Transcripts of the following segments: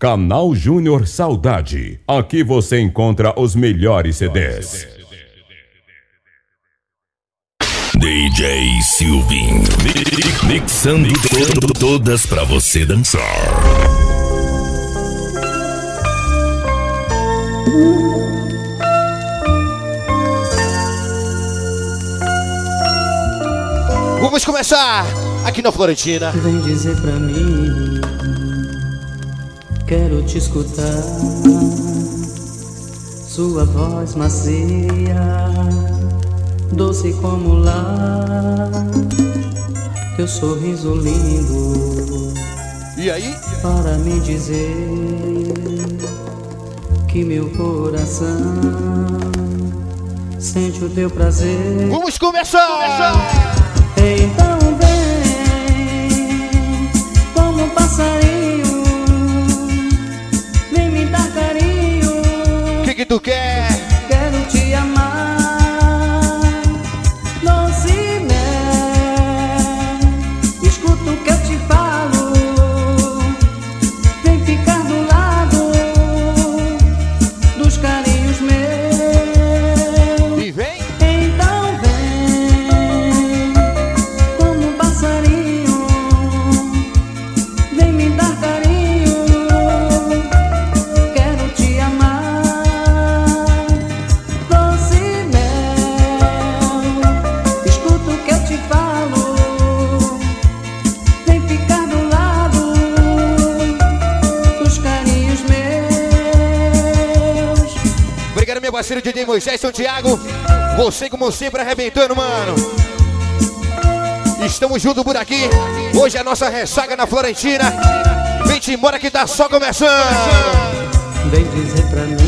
Canal Júnior Saudade. Aqui você encontra os melhores CDs. DJ Silvinho. Mixando todas pra você dançar. Vamos começar aqui na Florentina. Vem dizer pra mim, quero te escutar. Sua voz macia, doce como lá. Teu sorriso lindo. E aí? Para me dizer que meu coração sente o teu prazer. Vamos começar! Então vem como um passarinho, Tu quer? Parceiro DJ Moisés Santiago. Você, como sempre, arrebentando, mano. Estamos juntos por aqui. Hoje é a nossa ressaca na Florentina. Vem-te embora que tá só começando. Vem dizer pra mim,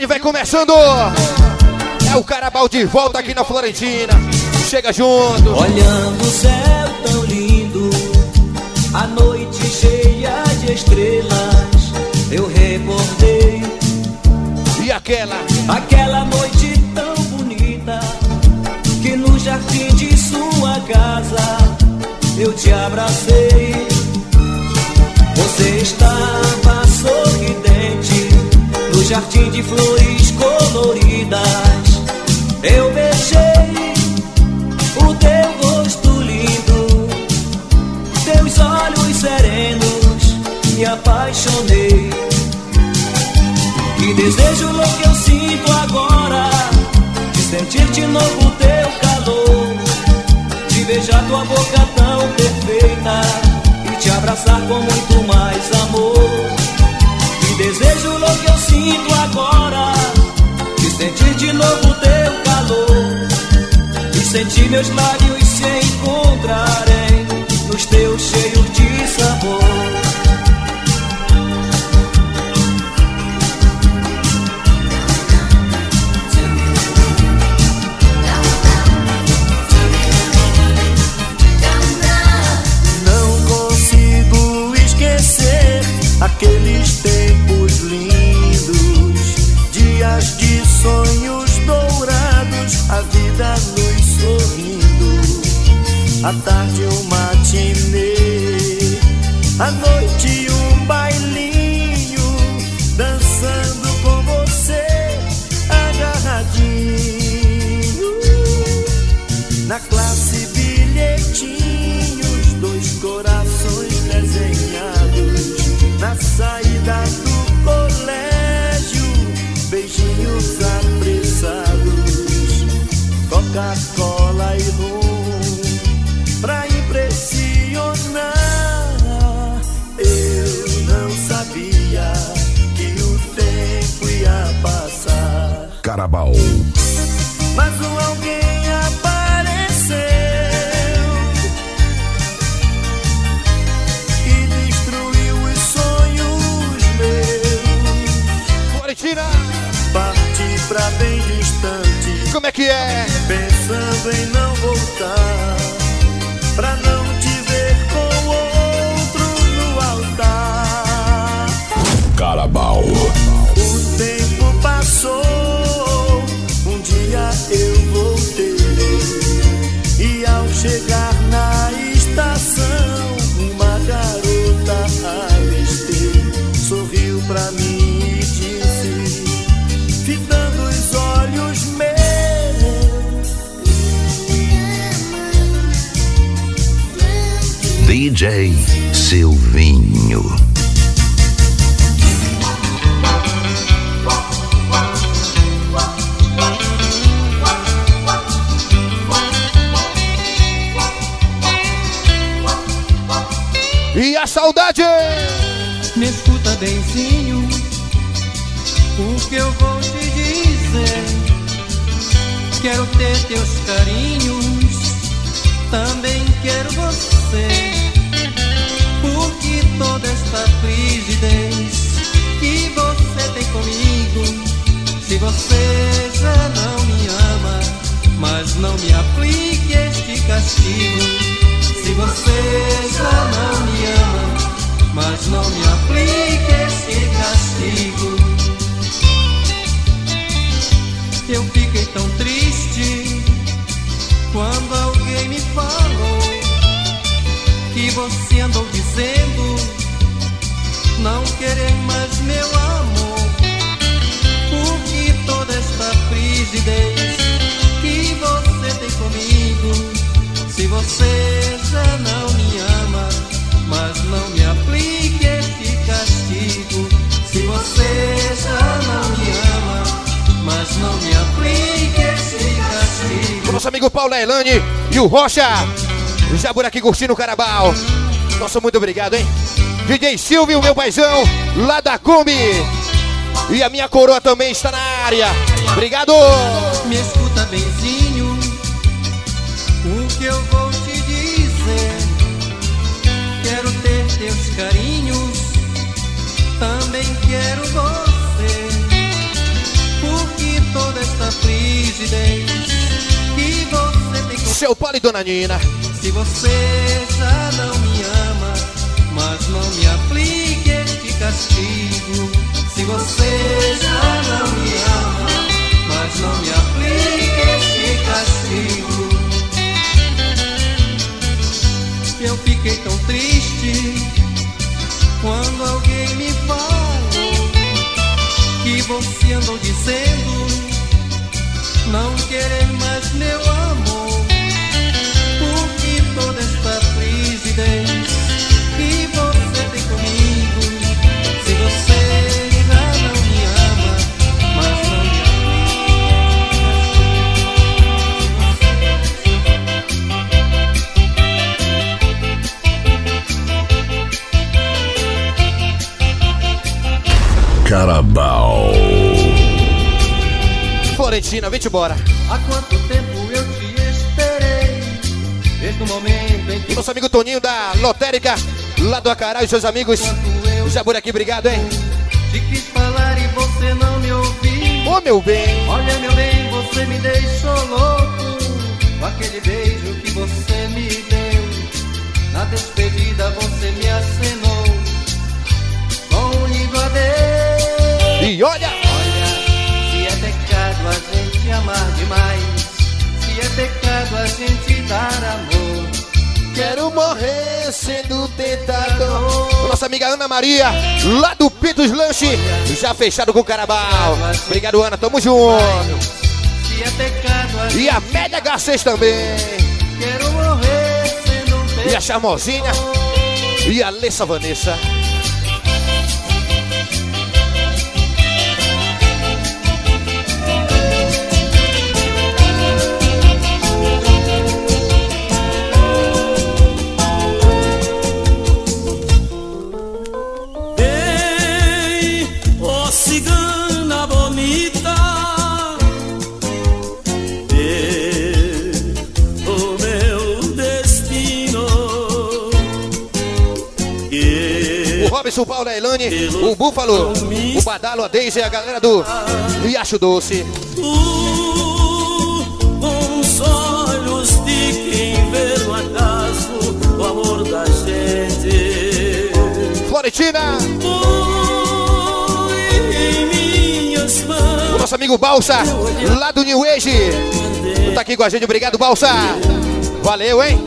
baile vai começando. É o Carabal de volta aqui na Florentina. Chega junto. Olhando o céu tão lindo, a noite cheia de estrelas, eu recordei E aquela? aquela noite tão bonita que no jardim de sua casa eu te abracei. Você estava jardim de flores coloridas. Eu beijei o teu rosto lindo, teus olhos serenos, me apaixonei. Que desejo louco eu sinto agora, de sentir de novo teu calor, de beijar tua boca tão perfeita e te abraçar com muito mais de novo teu calor. E sentir meus lábios se encontrarem A tarde o matinê, noite Carabal. Mas um alguém apareceu e destruiu os sonhos meus. Florentina, Parti pra bem distante, como é que é? pensando em não benzinho, o que eu vou te dizer. Quero ter teus carinhos, também quero você. Porque toda esta frigidez que você tem comigo, se você já não me ama, mas não me aplique este castigo. Se você já não me ama, mas não me aplique você andou dizendo não querer mais meu amor. Porque toda esta frigidez que você tem comigo, se você já não me ama, mas não me aplique este castigo. Se você já não me ama, mas não me aplique este castigo. Nosso amigo Paulo Elane e o Rocha. Já por aqui curtindo o Carabal. Nossa, muito obrigado, hein? DJ Silvio, meu paizão, lá da Kombi. E a minha coroa também está na área. Obrigado! Me escuta benzinho, o que eu vou te dizer. Quero ter teus carinhos, também quero você. Porque toda esta frigidez que você tem comigo. Seu Paulo e Dona Nina. Se você já não me ama, mas não me aplique este castigo. Se você já não me ama, mas não me aplique este castigo. Eu fiquei tão triste quando alguém me falou que você andou dizendo não querer mais meu amor. Carabal. Florentina, vem-te embora. Há quanto tempo eu te esperei, desde o momento em que Nosso amigo Toninho da Lotérica, lá do Acará e seus amigos. Já por aqui, obrigado, hein? te quis falar e você não me ouviu. Ô, meu bem. Olha, meu bem, você me deixou louco com aquele beijo que você me deu. Na despedida você me acenou E olha, Olha, se é pecado a gente amar demais, se é pecado a gente dar amor. quero morrer sendo tentador. Nossa amiga Ana Maria, lá do Pitos Lanche, já fechado com o Carabal. Obrigado, Ana, tamo junto. Se é pecado a gente E a Média H6 também. quero morrer sendo um E a Charmosinha. E a Alessa Vanessa. O Paulo, a Elane, o Búfalo, o Badalo, a Deise, a galera do Riacho Doce. Tu, com os olhos de quem vê no acaso o amor da gente. Florentina, o nosso amigo Balsa, lá do New Age. Tá aqui com a gente, obrigado, Balsa. Valeu, hein?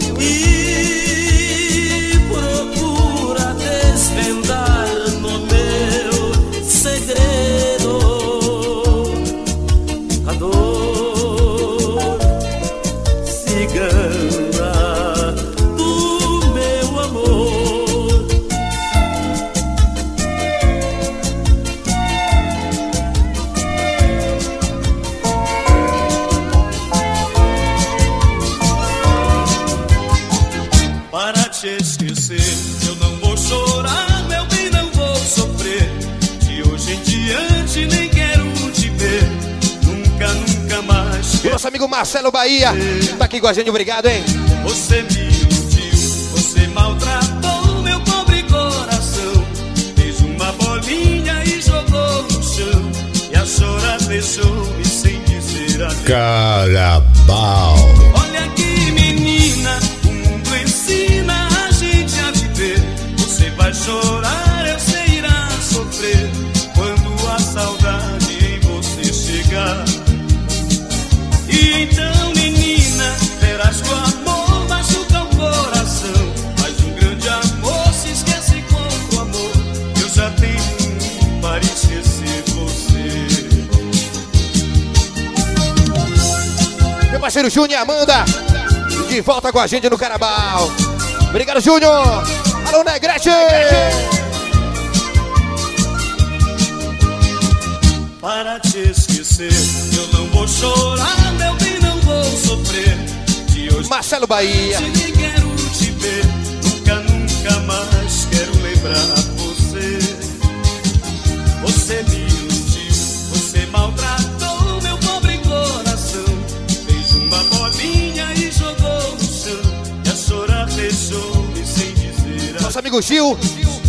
Nosso amigo Marcelo Bahia, tá aqui com a gente, obrigado, hein? Você me iludiu, você maltratou meu pobre coração. Fez uma bolinha e jogou no chão, e a chorar deixou-me sem dizer adeus. Carabal. Júnior e Amanda, de volta com a gente no Carabal. Obrigado, Júnior. Alô, Negrete. Para te esquecer, eu não vou chorar, meu bem, não vou sofrer. De hoje Marcelo Bahia. nem quero te ver, nunca, nunca mais quero lembrar amigo Gil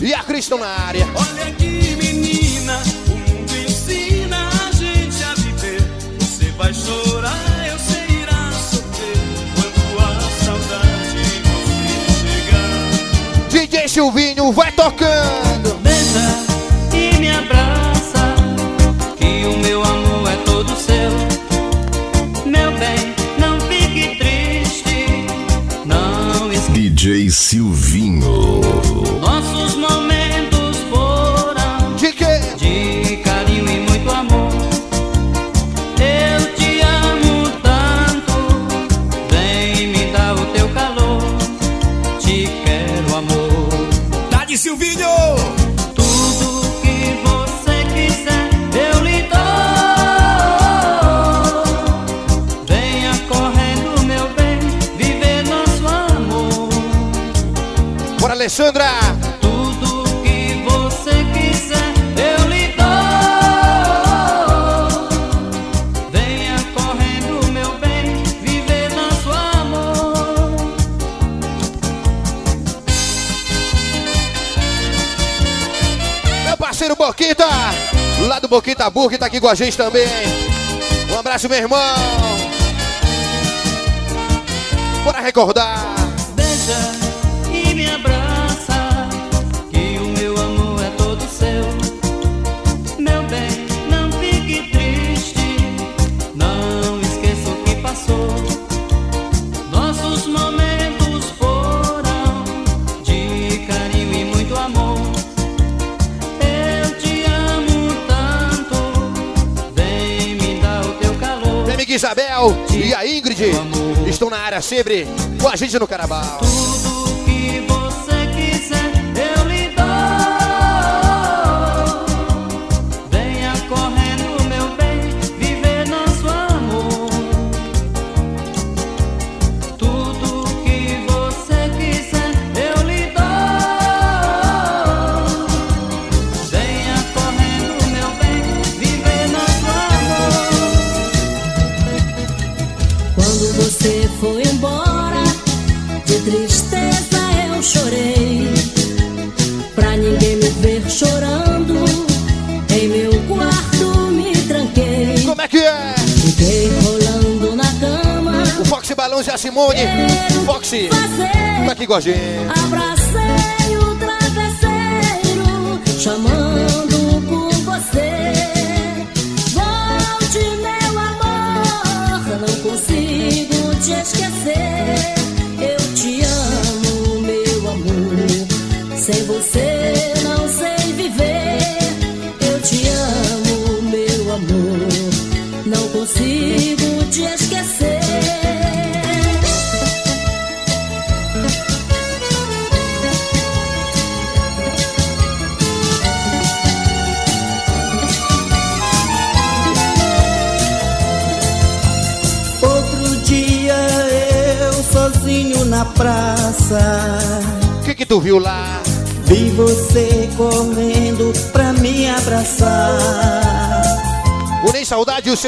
e a Cris estão na área. Olha aqui, menina, o mundo ensina a gente a viver. Você vai chorar, eu sei irá sofrer. Quando a saudade você chegar. DJ Silvinho vai tocando. Beija e me abraça, que o meu amor é todo seu. Meu bem, não fique triste, não esqueça. DJ Silvinho. Boquita Burger tá aqui com a gente também. Um abraço, meu irmão. Bora recordar. Área sempre com a gente no Carabal. Com a gente.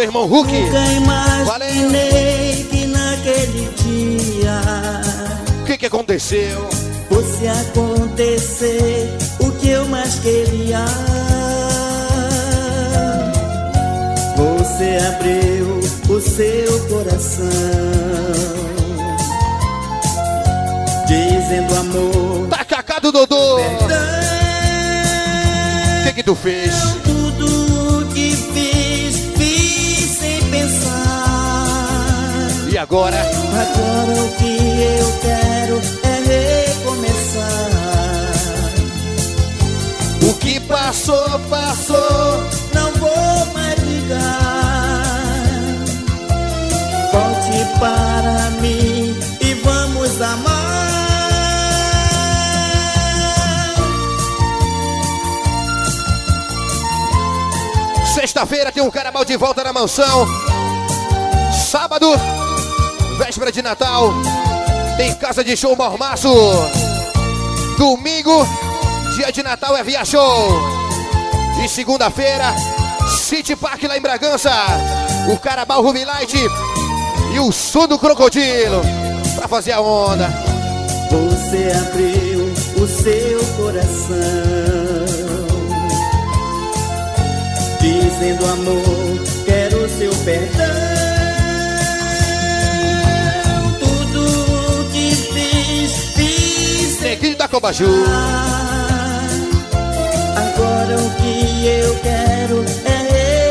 Irmão Hulk. Imaginei que naquele dia O que que aconteceu? fosse acontecer o que eu mais queria. Você abriu o seu coração, dizendo amor. Tá cacado, Dodô. O que que tu fez? Agora? Agora o que eu quero é recomeçar. O que passou, passou. Não vou mais ligar. Volte para mim e vamos amar. Sexta-feira tem um carnaval de volta na mansão. Sábado, véspera de Natal, tem casa de show Mormaço. Domingo, dia de Natal é Via Show. E segunda-feira, City Park lá em Bragança. O Carabal Ruby Light e o Sul do Crocodilo. Pra fazer a onda. Você abriu o seu coração, dizendo amor, quero seu perdão. Da Cobaju. Agora o que eu quero é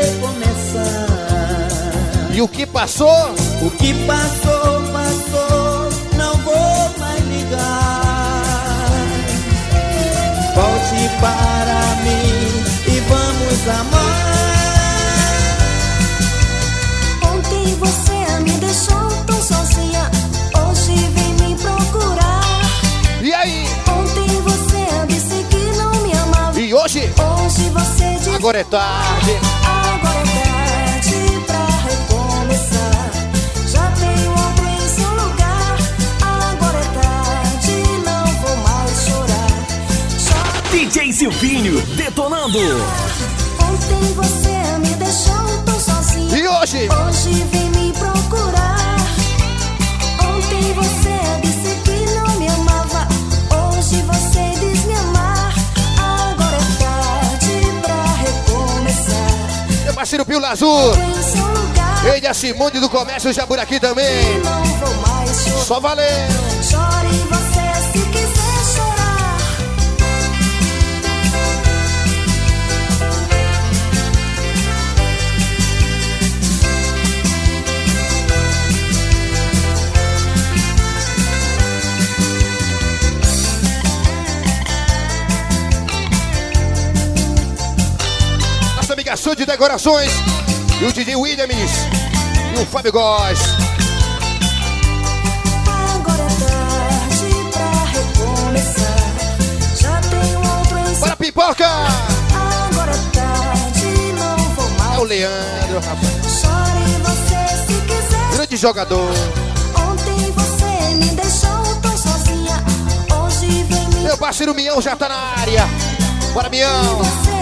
recomeçar. E o que passou? O que passou, passou, não vou mais ligar. Volte para mim e vamos amar. Hoje? hoje você diz Agora é tarde. agora é tarde pra recomeçar. Já tem outro em seu lugar, agora é tarde, não vou mais chorar. Chora. DJ Silvinho detonando. Ontem você me deixou tão sozinha. E hoje? Hoje vem me procurar. Ontem você parceiro Pio lugar. Ele, a Simone do Comércio Jaburaqui também. Só valeu. Sud de Decorações. E o DJ Williams. E o Fábio Góes. Agora é tarde pra recomeçar. Já tem outro em seu Para pipoca! Agora é tarde, não vou É o mais. Leandro, rapaz. Chore você se quiser. Grande jogador. Ontem você me deixou tão sozinha. Hoje vem me. Meu parceiro Mião já tá na área. Bora, Mião.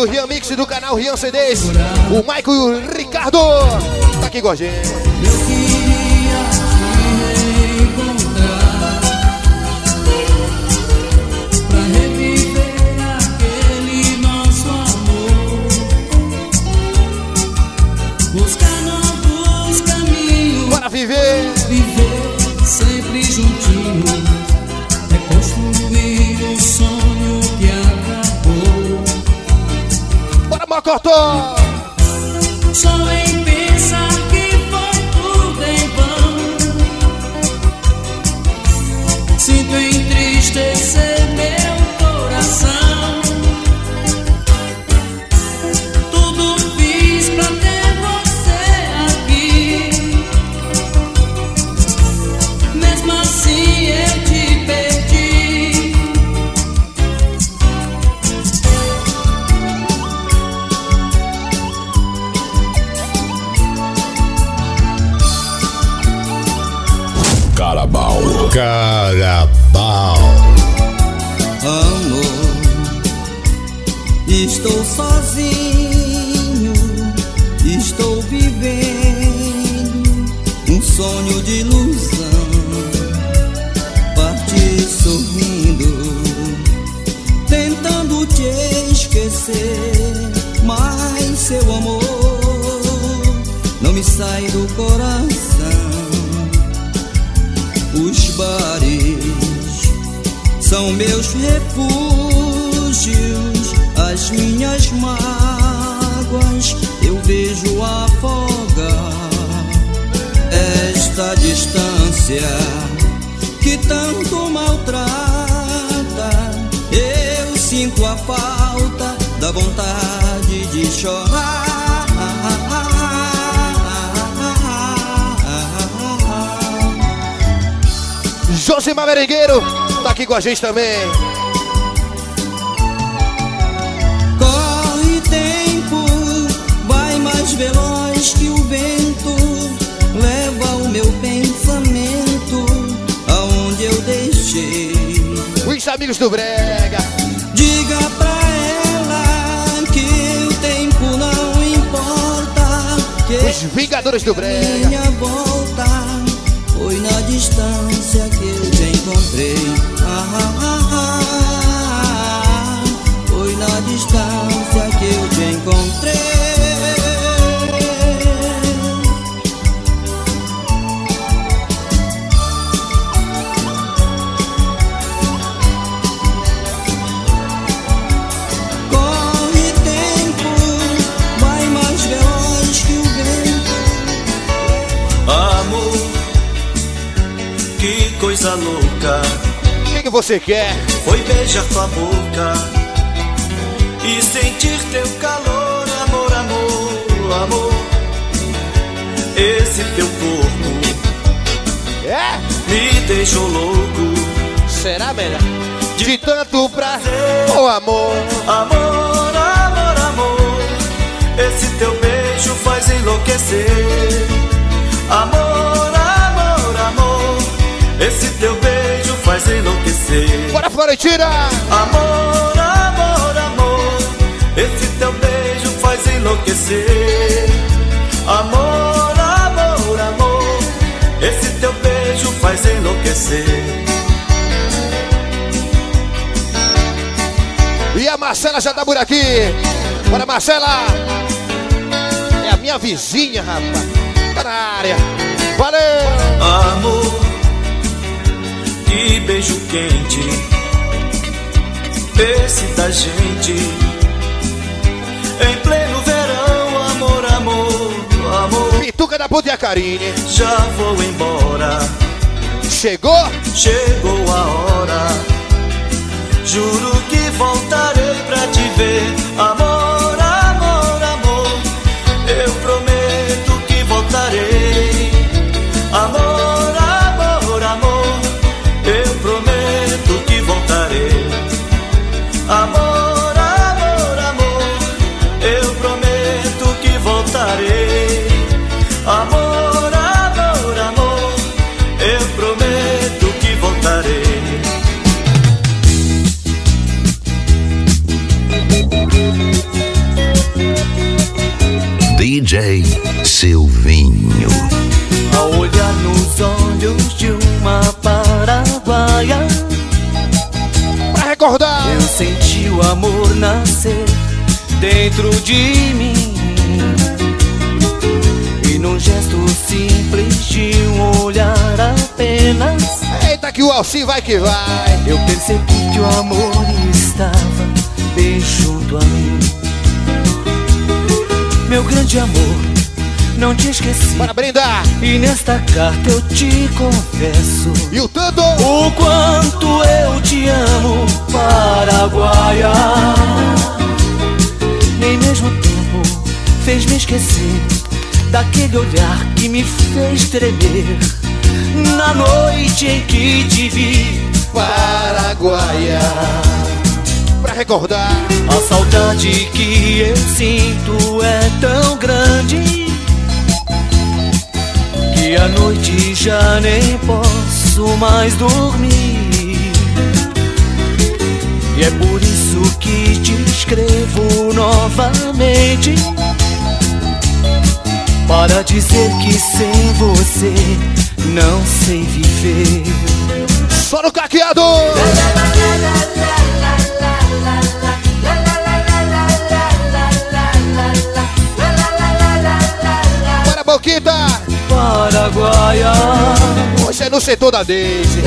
Amigo Rian Mix do canal Rian CDs. O Maico e o Ricardo. Tá aqui com a gente. Bora, Mocotó. Só sai do coração. Os bares são meus refúgios, as minhas mágoas eu vejo afogar esta distância que tanto maltrata. Eu sinto a falta da vontade de chorar. Josimar Merengueiro. Tá aqui com a gente também. Corre tempo, vai mais veloz que o vento, leva o meu pensamento aonde eu deixei. Os amigos do Brega. Diga pra ela que o tempo não importa, que Os Vingadores do Brega. minha volta foi na distância que eu encontrei. Ah, ah, ah, ah. Você quer? foi beijar tua boca e sentir teu calor, amor, amor, amor. Esse teu corpo É? me deixou louco. Será melhor? De tanto prazer, oh amor. Amor, amor, amor, esse teu beijo faz enlouquecer. Amor, amor, amor, esse teu beijo faz enlouquecer. Bora, Florentina! Amor, amor, amor, esse teu beijo faz enlouquecer. Amor, amor, amor, esse teu beijo faz enlouquecer. E a Marcela já tá por aqui. Bora, Marcela! É a minha vizinha, rapaz. Tá na área. Valeu! Amor, que beijo quente, esse da gente. Em pleno verão, amor, amor, amor. Pituca da puta e a Karine. Já vou embora, Chegou? chegou a hora. Juro que voltarei pra te ver, amor, nascer dentro de mim. E num gesto simples de um olhar apenas, Eita que o Alci vai que vai. eu percebi que o amor estava bem junto a mim. Meu grande amor, não te esqueci. Bora brindar. E nesta carta eu te confesso E o tanto. o quanto eu te amo, Paraguaia. Nem mesmo tempo fez me esquecer daquele olhar que me fez tremer na noite em que te vi, Paraguaia. Pra recordar. A saudade que eu sinto é tão grande que à noite já nem posso mais dormir. E é por isso que te escrevo novamente para dizer que sem você não sei viver. Só no caqueado. Bora, Boquita. Paraguaia. Hoje é no setor da Daisy.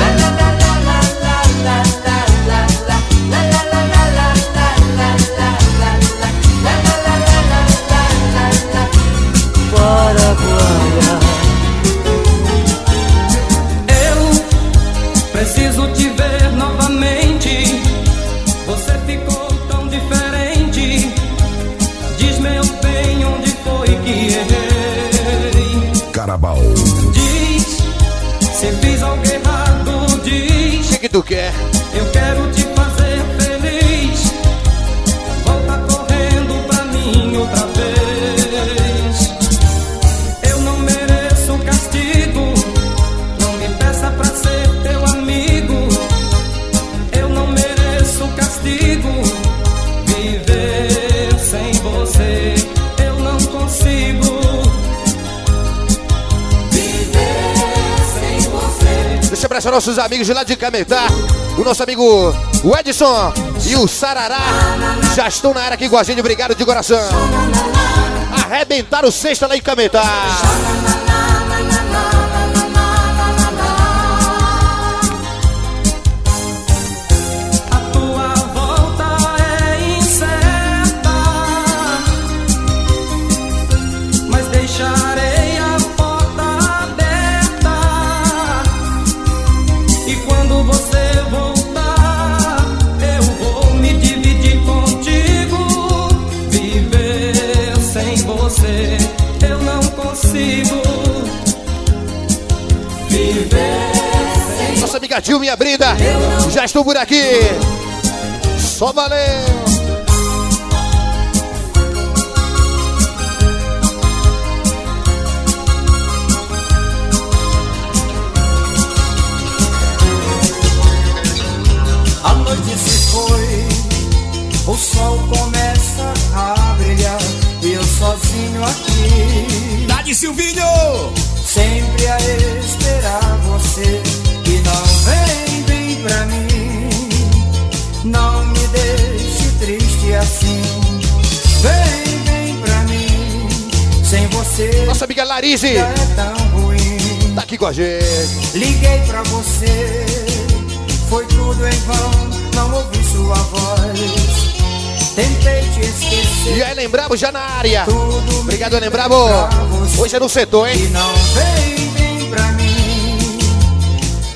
Tu quer? Nossos amigos de lá de Cametá. O nosso amigo o Edson e o Sarará já estão na área aqui com a gente. Obrigado de coração. Arrebentaram sexta lá em Cametá. Amiga Dilma e a Brida já estão por aqui. Só valeu. A noite se foi, o sol começa a brilhar e eu sozinho aqui, Dade Silvinho! sempre a esperar você pra mim. Não me deixe triste assim. Vem, vem pra mim. Sem você Nossa amiga Larise é tão ruim. tá aqui com a gente. Liguei pra você, foi tudo em vão, não ouvi sua voz. Tentei te esquecer. E aí, lembramos já na área. Tudo Obrigado, você. Hoje é no setor, E hein? não vem, vem pra mim.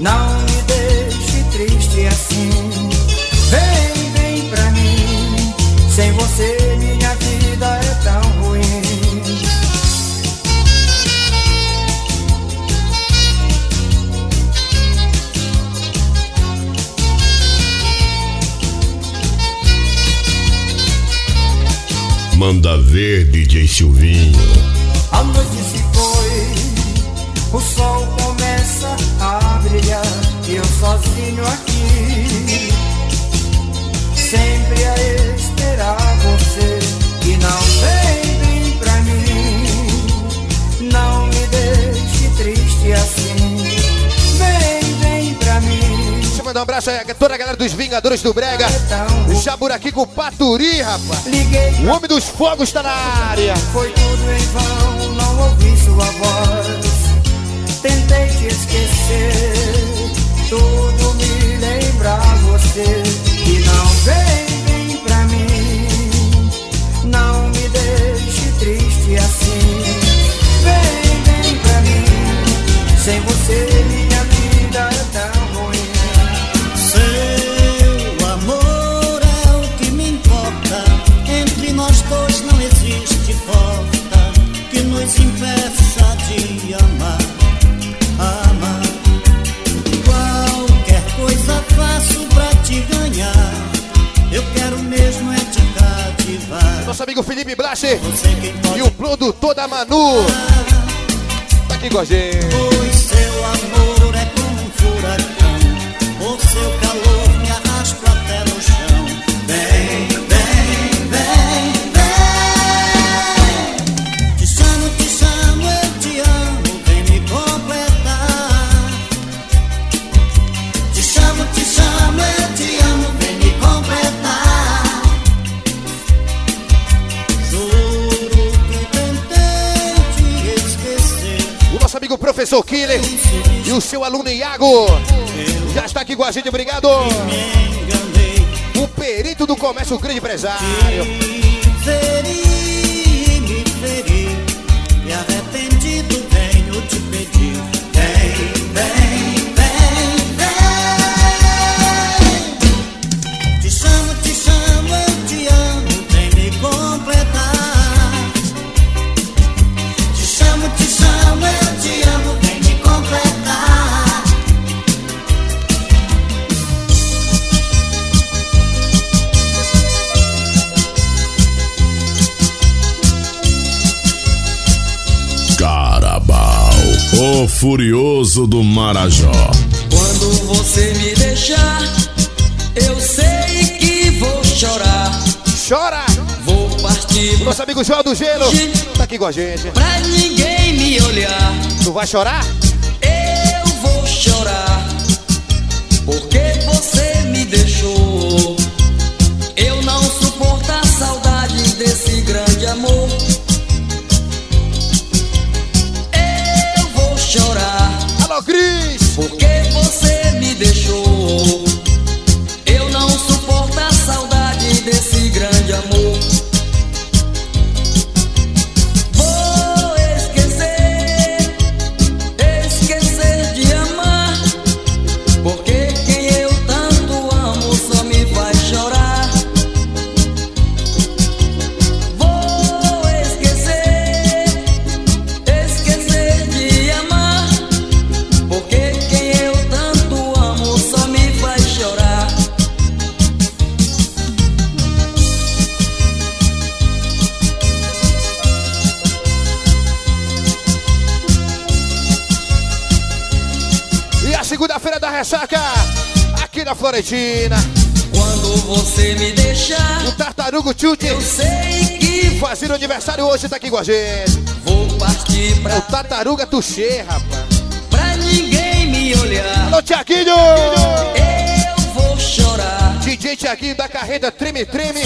Não você, minha vida é tão ruim. Manda ver, DJ Silvinho. A noite se foi, o sol começa a brilhar eu sozinho aqui, sempre a esperar você e não vem bem pra mim, não me deixe triste assim, vem, vem pra mim, Manda um abraço aí a toda a galera dos Vingadores do Brega. Jaburaqui com Paturi, rapaz. Liguei, O homem dos fogos tá na área. foi tudo em vão, não ouvi sua voz. Tentei te esquecer, tudo me lembra você. E não vem, sem você minha vida é tão ruim. Seu amor é o que me importa. Entre nós dois não existe porta que nos impeça de amar. Amar. Qualquer coisa faço pra te ganhar. Eu quero mesmo é te cativar. Nosso amigo Felipe Blache pode e o produtor da Manu. Aqui com a gente. Pois seu amor é como um furacão Por seu calor professor Killer e o seu aluno Iago. Já está aqui com a gente, obrigado. Me O perito do comércio, o grande empresário. Me feri, me feri E arrependido o furioso do Marajó. Quando você me deixar, eu sei que vou chorar. Chora! Vou partir O nosso amigo João do Gelo tá aqui com a gente. pra ninguém me olhar. Tu vai chorar? Deixou. Aqui na Florentina. Quando você me deixar, O Tartarugo Chute, eu sei que fazendo aniversário hoje, tá aqui com a gente. vou partir O pra, Tartaruga Tuxê, rapaz. pra ninguém me olhar. Alô, Tiaguinho! Eu vou chorar. DJ Tiaguinho da carreira Treme Treme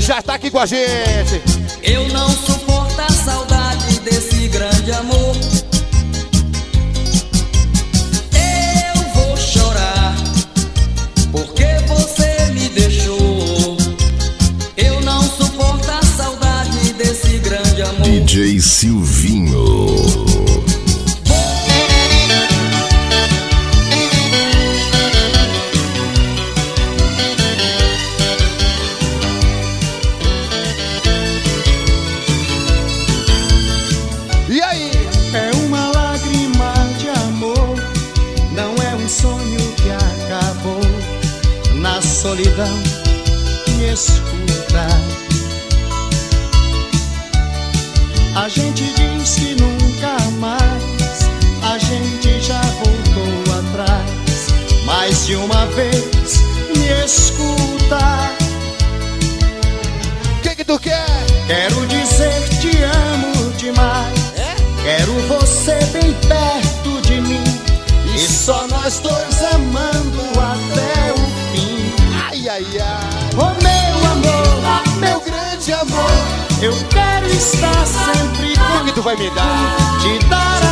já tá aqui com a gente. Eu não suporto a saudade desse grande amor. Acabou. Na solidão, me escuta. A gente diz que nunca mais, a gente já voltou atrás. Mais de uma vez me escuta. O que, que tu quer? Quero dizer te amo demais. É? Quero você bem perto de mim. E só nós dois amando até o fim. Ai, ai, ai. Oh, meu amor, meu grande amor, eu quero está sempre comigo. O que tu vai me dar? Te dar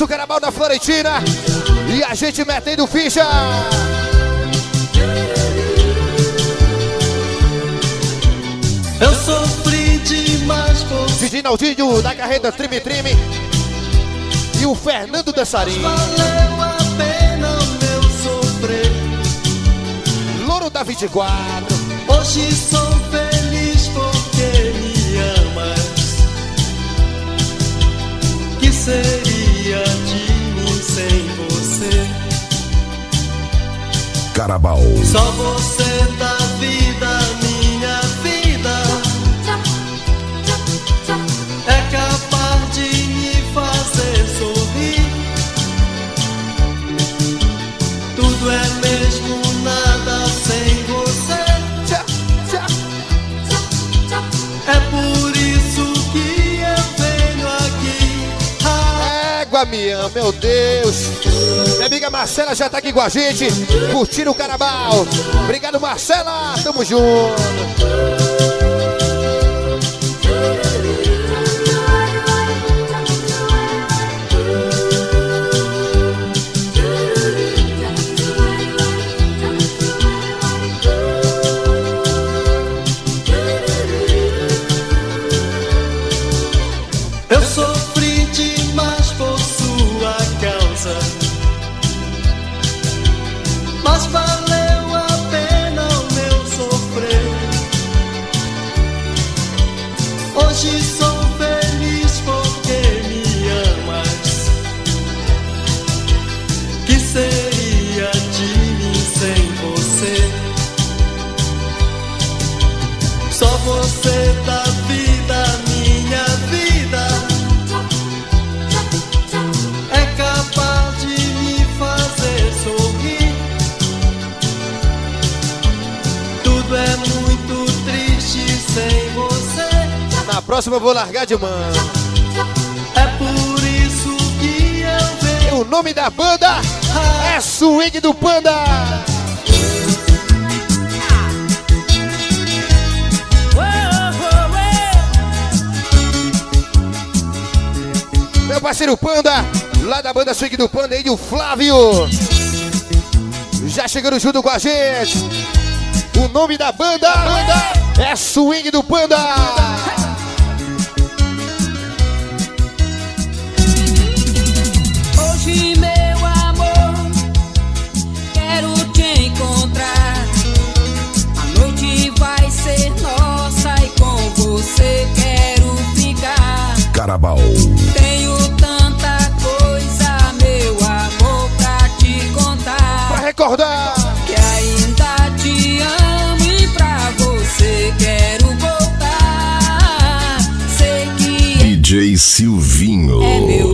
O nosso carnaval da Florentina. E a gente metendo ficha. Eu sofri demais por Didi Naldinho da carreta Trime Trime. E o Fernando Dançarim. Valeu a pena o meu sofrer. Louro da 24. Hoje sou feliz porque me amas. Que seria de mim sem você? Carabal. Só você da vida, Ah, Égua minha, meu Deus. Minha amiga Marcela já tá aqui com a gente, curtindo o carnaval. Obrigado, Marcela. Tamo junto. Próxima eu vou largar de mão. É por isso que eu venho. E o nome da banda é Swing do Panda. Meu parceiro Panda, lá da banda Swing do Panda aí, o Flávio. Já chegando junto com a gente. O nome da banda é Swing do Panda. Carabal. Tenho tanta coisa, meu amor, pra te contar. Pra recordar. Que ainda te amo e pra você quero voltar. Sei que DJ Silvinho. é meu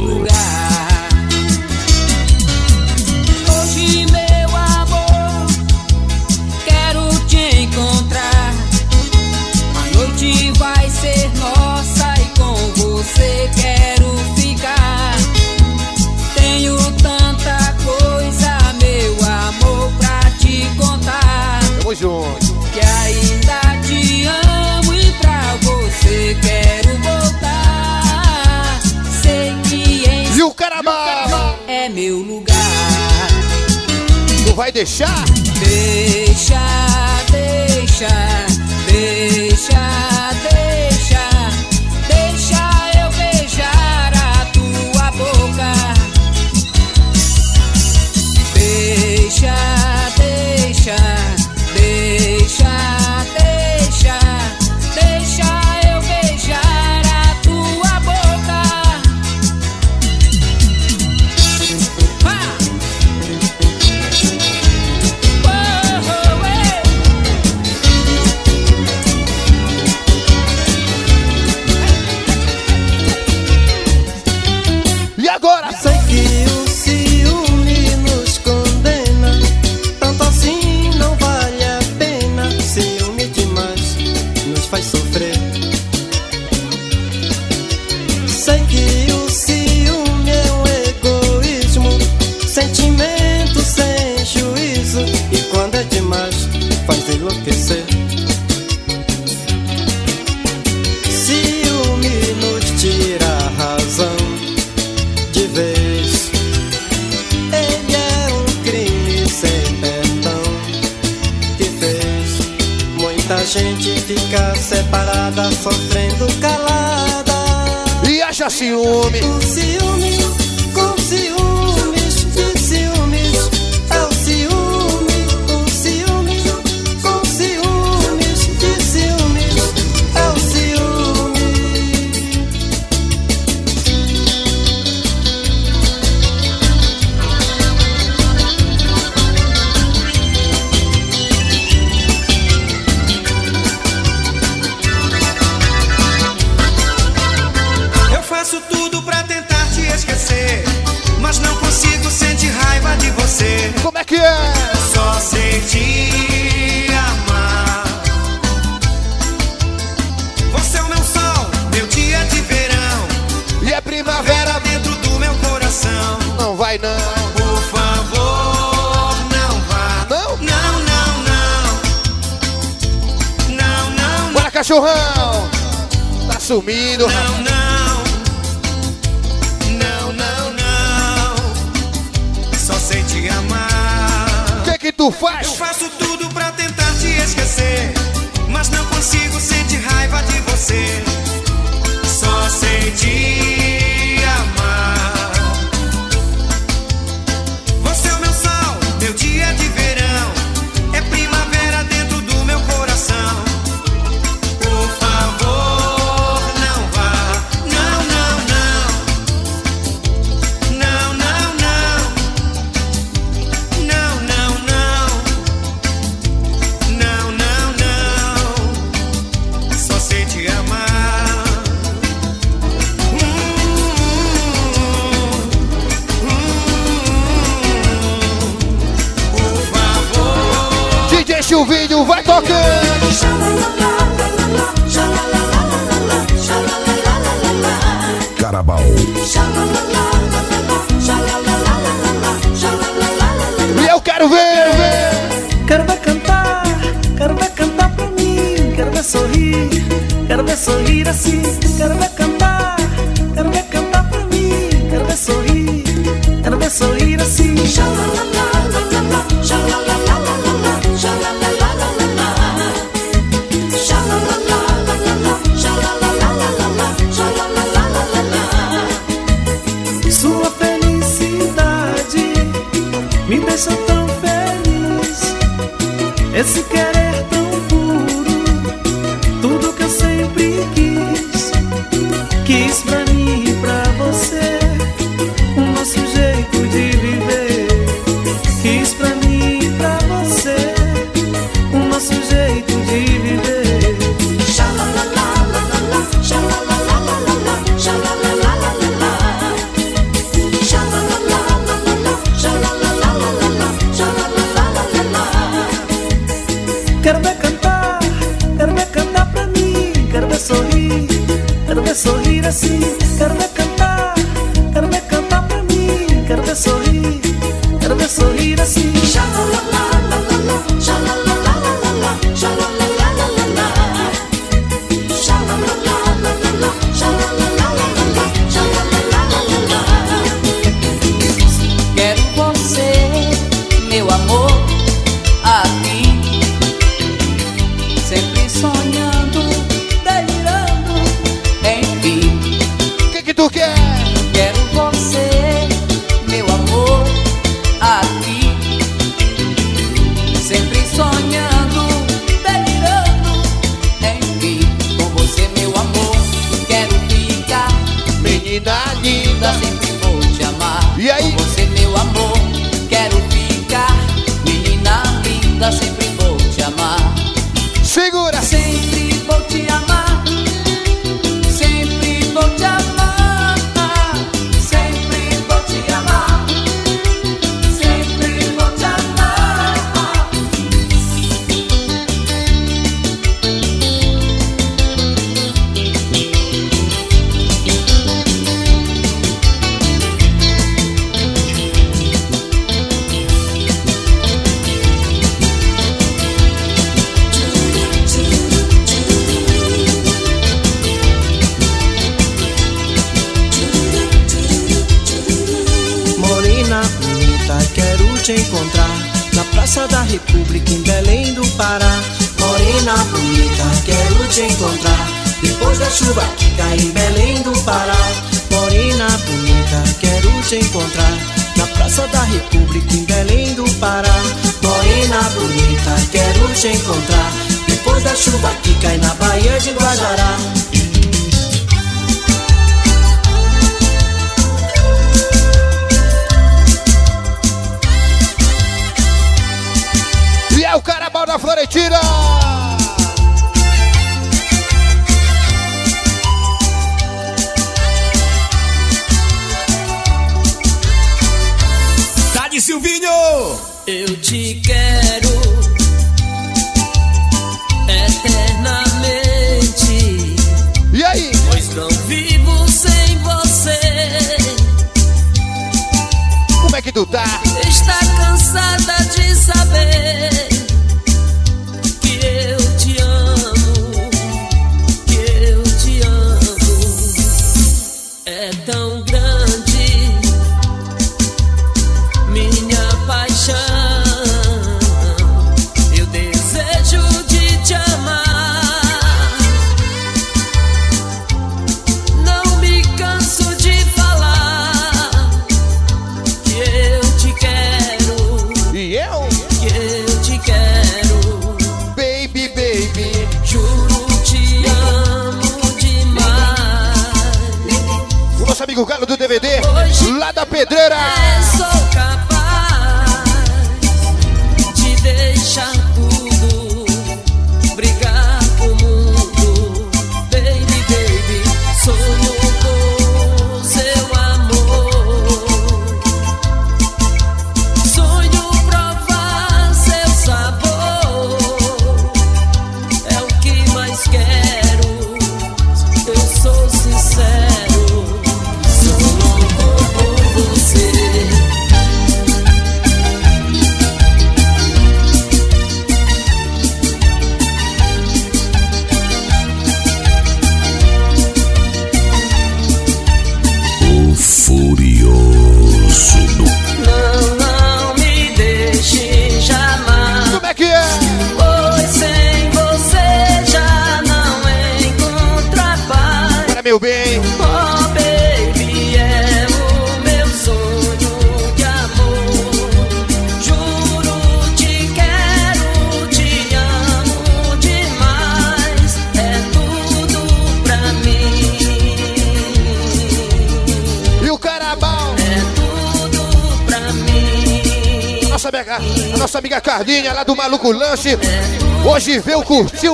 vai deixar? Deixa, deixa, deixa, ciúme. Esse querer she Viveu curtindo.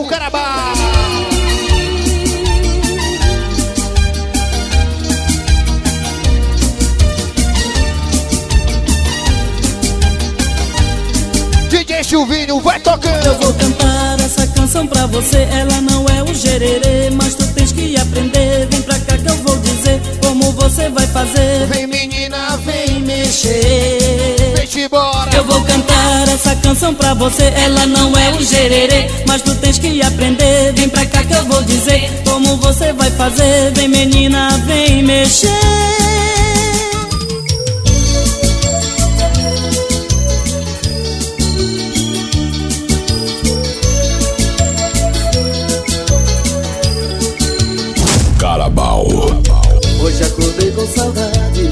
fazer, vem menina, vem mexer. Carabao. Hoje acordei com saudade,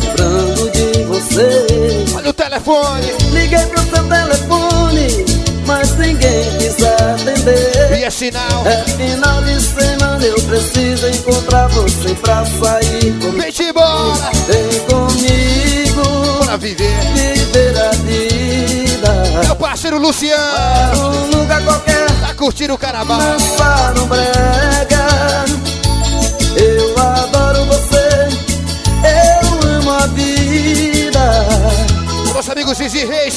lembrando de você. Olha o telefone. Liguei pro seu telefone, mas ninguém quis atender. E é sinal. É final de semana. Eu preciso encontrar você pra sair comigo Vem embora! Vem comigo Pra viver. Viver a vida. Meu parceiro Luciano. Um lugar qualquer. Tá curtindo o carnaval. Dançar no brega. Eu adoro você. Eu amo a vida. Nosso amigo Zizi Reis,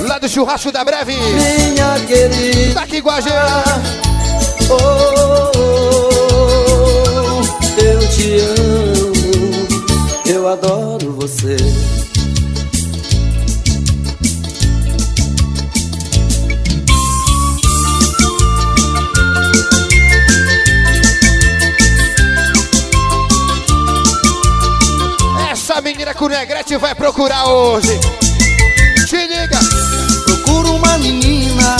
lá do churrasco da breve. Minha querida, tá aqui com a gente. Oh, oh, oh. oh te amo, eu adoro você. Essa menina que te Negrete vai procurar hoje. Te liga. Procura uma menina.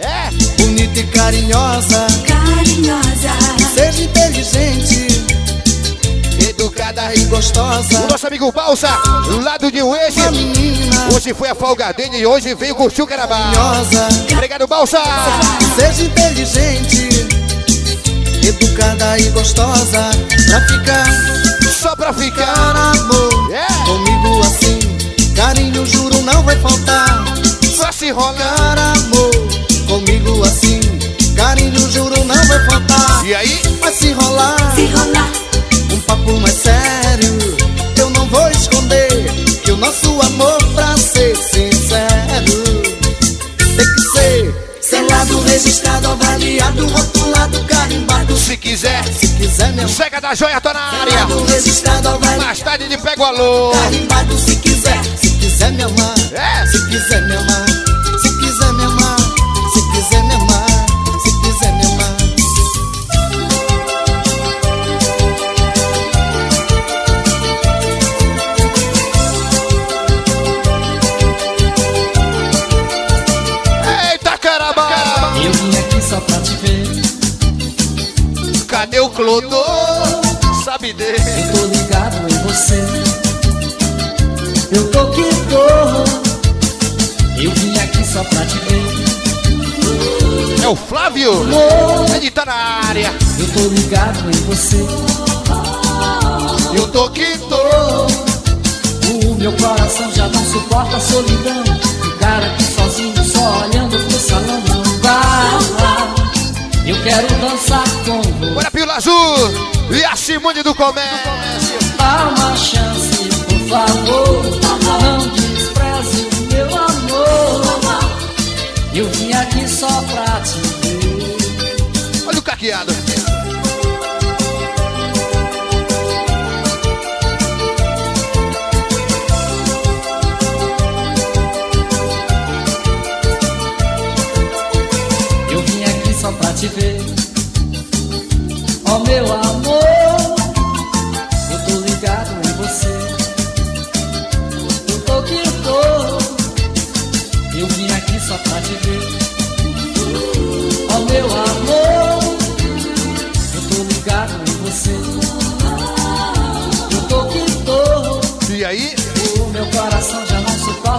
É. Bonita e carinhosa Seja inteligente, educada e gostosa. O nosso amigo Balsa, lado de menina Hoje foi a folga dele e hoje veio curtir o carinhosa. Obrigado, Balsa. Seja inteligente, educada e gostosa. Pra ficar, Só pra ficar. amor. É. Comigo assim, carinho, juro, não vai faltar. Só se rolar. Amor. Comigo assim, carinho, juro, não vai faltar. E aí? Mas se rolar, Se rolar. um papo mais sério, eu não vou esconder que o nosso amor, pra ser sincero, tem que ser selado, registrado, avaliado, rotulado, carimbado. Se quiser, Se quiser, meu Chega da joia, tô na área. selado, registrado, avaliado, Mais tarde ele pega o alô. carimbado. Se quiser, se quiser me amar, É. se quiser me amar, Clodô? Sabe dele. Eu tô ligado em você. Eu tô que tô. Eu vim aqui só pra te ver. É o Flávio. Ele tá na área. Eu tô ligado em você. Eu tô que tô. O meu coração já não suporta a solidão. O cara aqui sozinho, só olhando pro salão. Eu quero dançar com você. Bora, Pila Azul. E a Simone do Comércio. Dá uma chance, por favor. Não despreze o meu amor. Eu vim aqui só pra te ver. Olha o caqueado.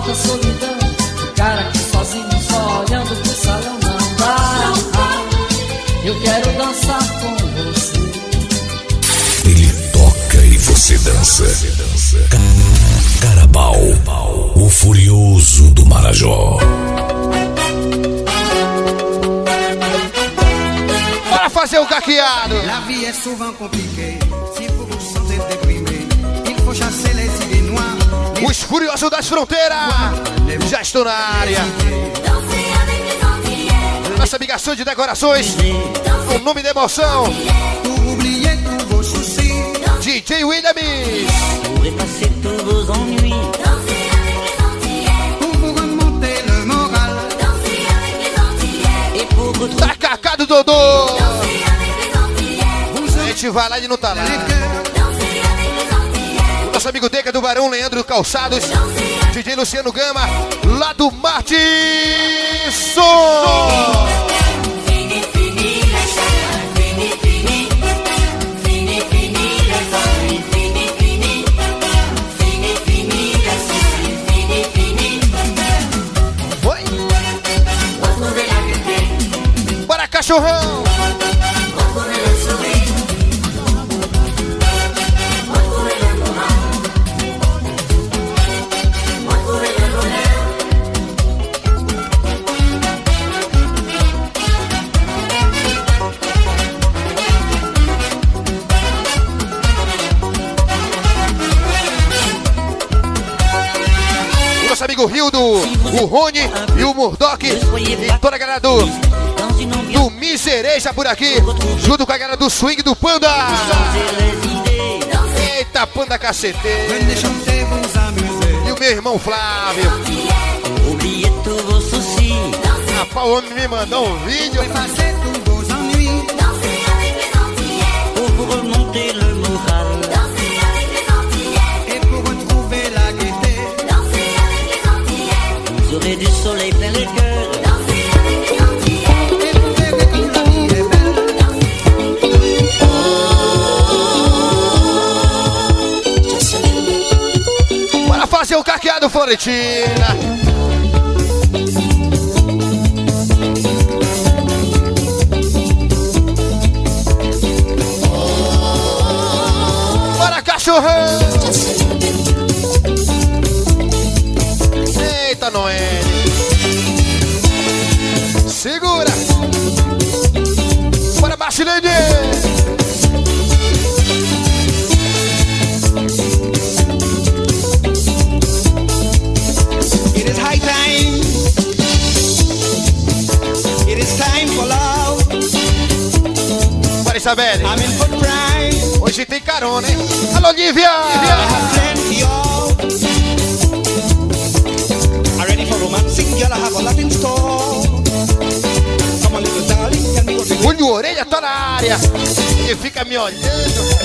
Não suporta a solidão. O cara aqui sozinho, só olhando pro salão, não dá. Eu quero dançar com você. Ele toca e você dança. Ca- Carabal, o furioso do Marajó. Bora fazer o caqueado. La vie est souvent compliquée. Os Furiosos das Fronteiras. Já estou na área. Nossa amiga de Decorações. O nome da emoção. DJ William. Pour effacer tous vos ennuis. Pour vous remonter le moral. Et pour retrouver Tá cacado, Dodô. A gente vai lá e não tá lá. Deca do Barão, Leandro Calçados. DJ Luciano Gama, lá do Martins. Som. O Rony e o Murdock. E toda a galera do, do Misereja por aqui. Junto com a galera do Swing do Panda. Eita, Panda amuser. E o meu irmão Flávio. Rapaz, o homem me mandou um vídeo. soleil plein les cœurs. Bora fazer o caqueado, Florentina. cachorrão! Eita, Noel! Segura! Bora, Bachilene! It is high time. It is time for love. Bora, Isabelle! I'm in for pride. Hoje tem carona, hein? Alô, Lívia! I of. I'm ready for romancing, girl. I have a lot in store. Olho, orelha, tá na área! E fica me olhando.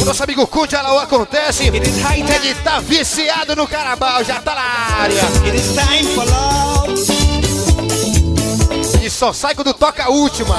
O nosso amigo Cunde Alaú acontece. Ele tá viciado no carabal, já tá na área. E só sai quando toca a última.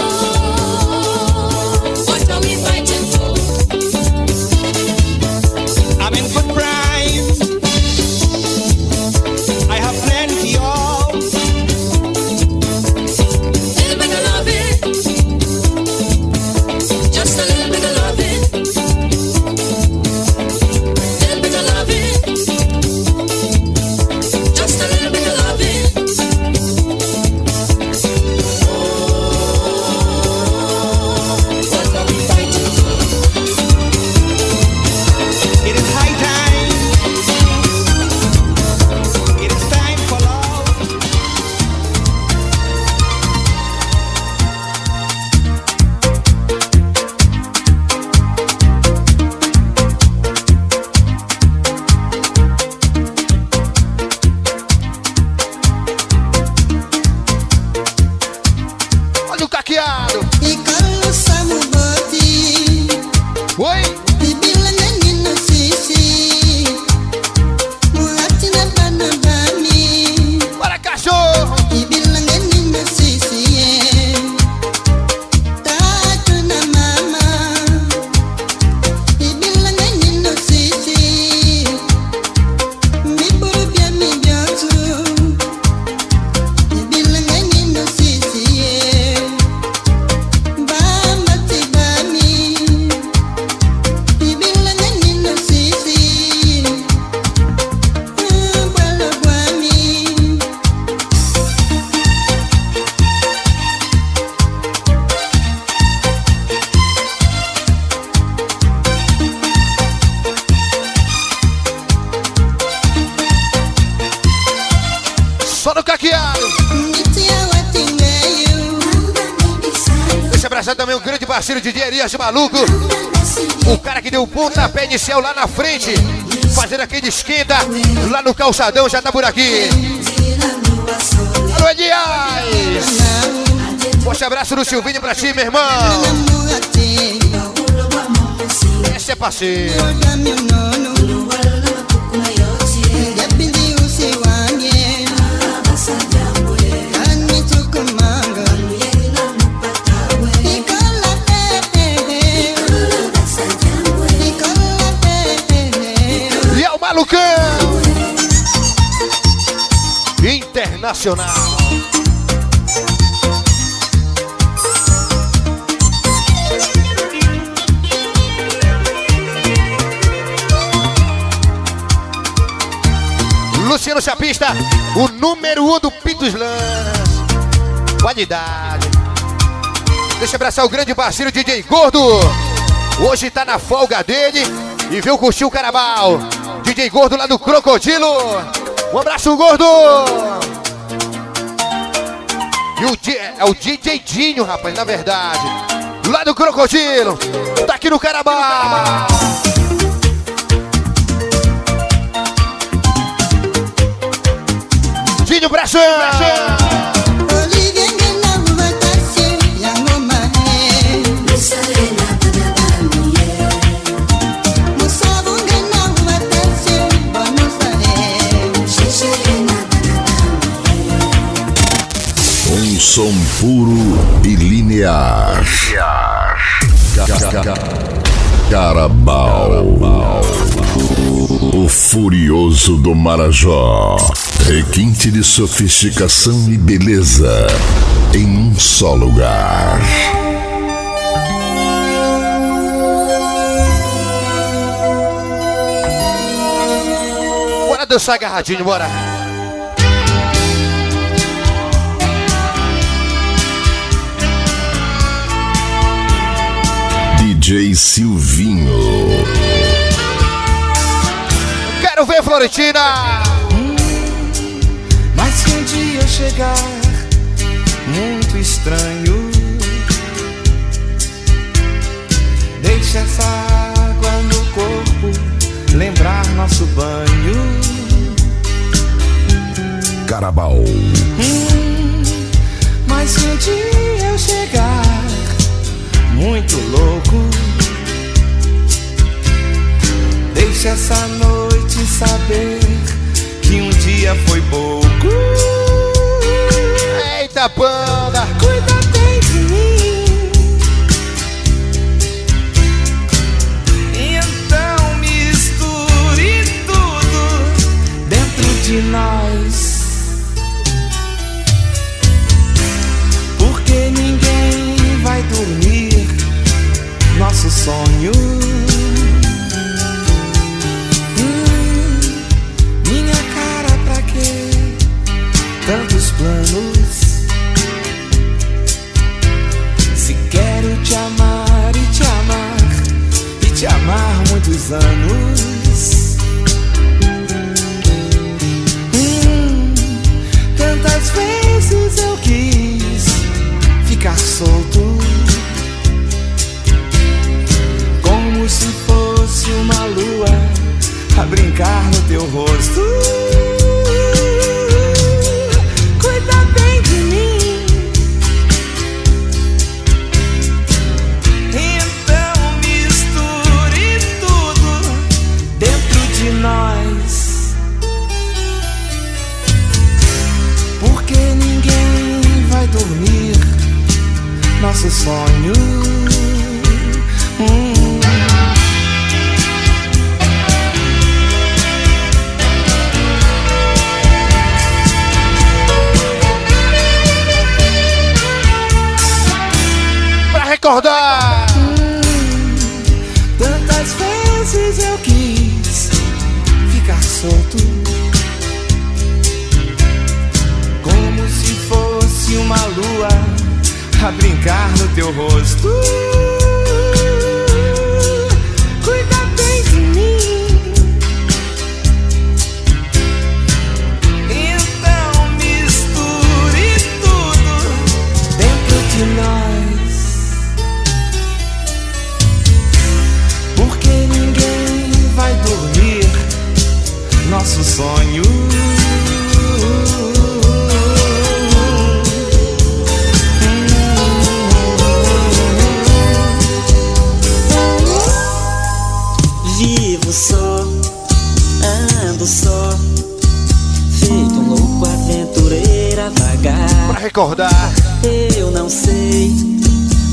Elias Maluco. O cara que deu o pontapé inicial lá na frente. Fazendo aquele esquenta lá no calçadão, já tá por aqui. Alô, Elias! Forte abraço do Silvinho pra ti, meu irmão. Esse é parceiro. Internacional. Luciano Chapista, o número um do Pitos Lanas. Qualidade. Deixa eu abraçar o grande parceiro DJ Gordo. Hoje tá na folga dele e veio curtir o carnaval. DJ Gordo lá do Crocodilo. Um abraço, Gordo. E o é o DJ Dinho, rapaz, na verdade. Lá do Crocodilo. Tá aqui no carnaval. Dinho. Som puro e linear. Carabal. O furioso do Marajó. Requinte de sofisticação e beleza em um só lugar. Bora dançar agarradinho, bora. DJ Silvinho. Quero ver, Florentina! Mas se um dia chegar muito estranho, deixa essa água no corpo lembrar nosso banho. Carabal. Hum, mas se um dia eu chegar muito louco, deixa essa noite saber que um dia foi pouco. Eita, banda! Cuida sonho. Hum, minha cara, pra quê? Tantos planos. Se quero te amar e te amar e te amar muitos anos. Hum, tantas vezes eu quis ficar solto, uma lua a brincar no teu rosto. Cuida bem de mim. Então misture tudo dentro de nós. Porque ninguém vai dormir nosso sonho. Pra recordar! Tantas vezes eu quis ficar solto, como se fosse uma lua a brincar no teu rosto. Recordar! Eu não sei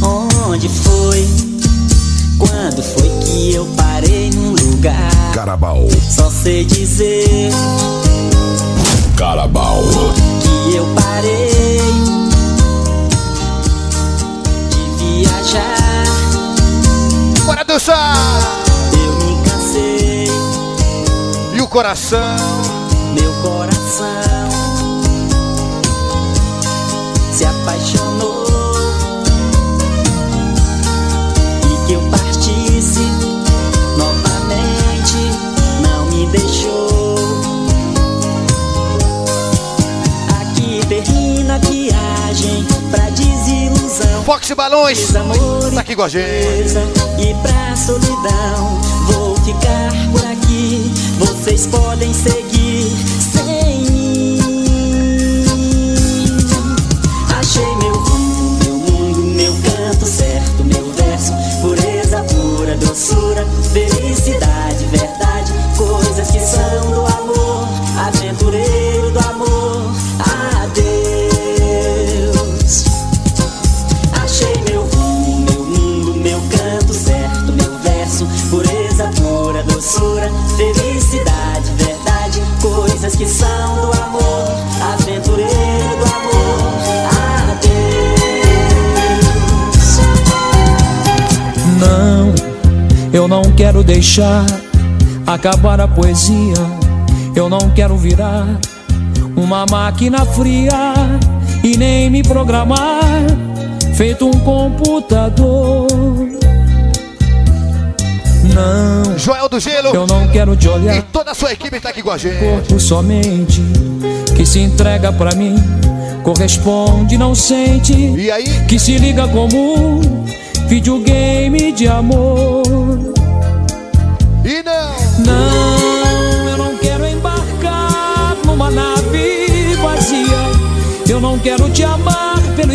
onde foi, quando foi que eu parei num lugar. Carabal. Só sei dizer Carabal. que eu parei de viajar. Bora dançar! Eu me cansei, E o coração? Desamor Tá aqui com a gente! e pra solidão vou ficar por aqui. Vocês podem seguir quero deixar acabar a poesia. Eu não quero virar uma máquina fria e nem me programar feito um computador. Não, Joel do Gelo. eu não quero te olhar E toda a sua equipe tá aqui com a gente. corpo somente que se entrega pra mim, corresponde, não sente. E aí? Que se liga como um videogame de amor.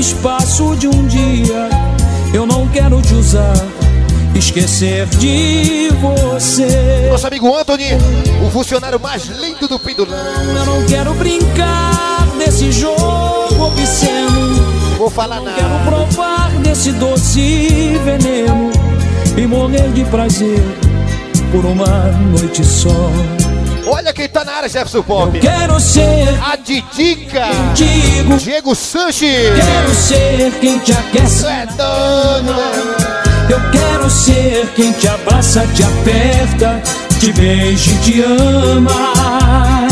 Espaço de um dia. Eu não quero te usar, esquecer de você. Nosso amigo Anthony, o funcionário mais lindo do Pindulão. Eu não quero brincar desse jogo obsceno. Vou falar Não nada. quero provar desse doce veneno e morrer de prazer por uma noite só. Olha quem tá na área, Jefferson Pop. Eu quero ser A Didica. Digo. Diego Sanches. Quero ser quem te aquece. É né? Eu quero ser quem te abraça, te aperta, te beija e te ama.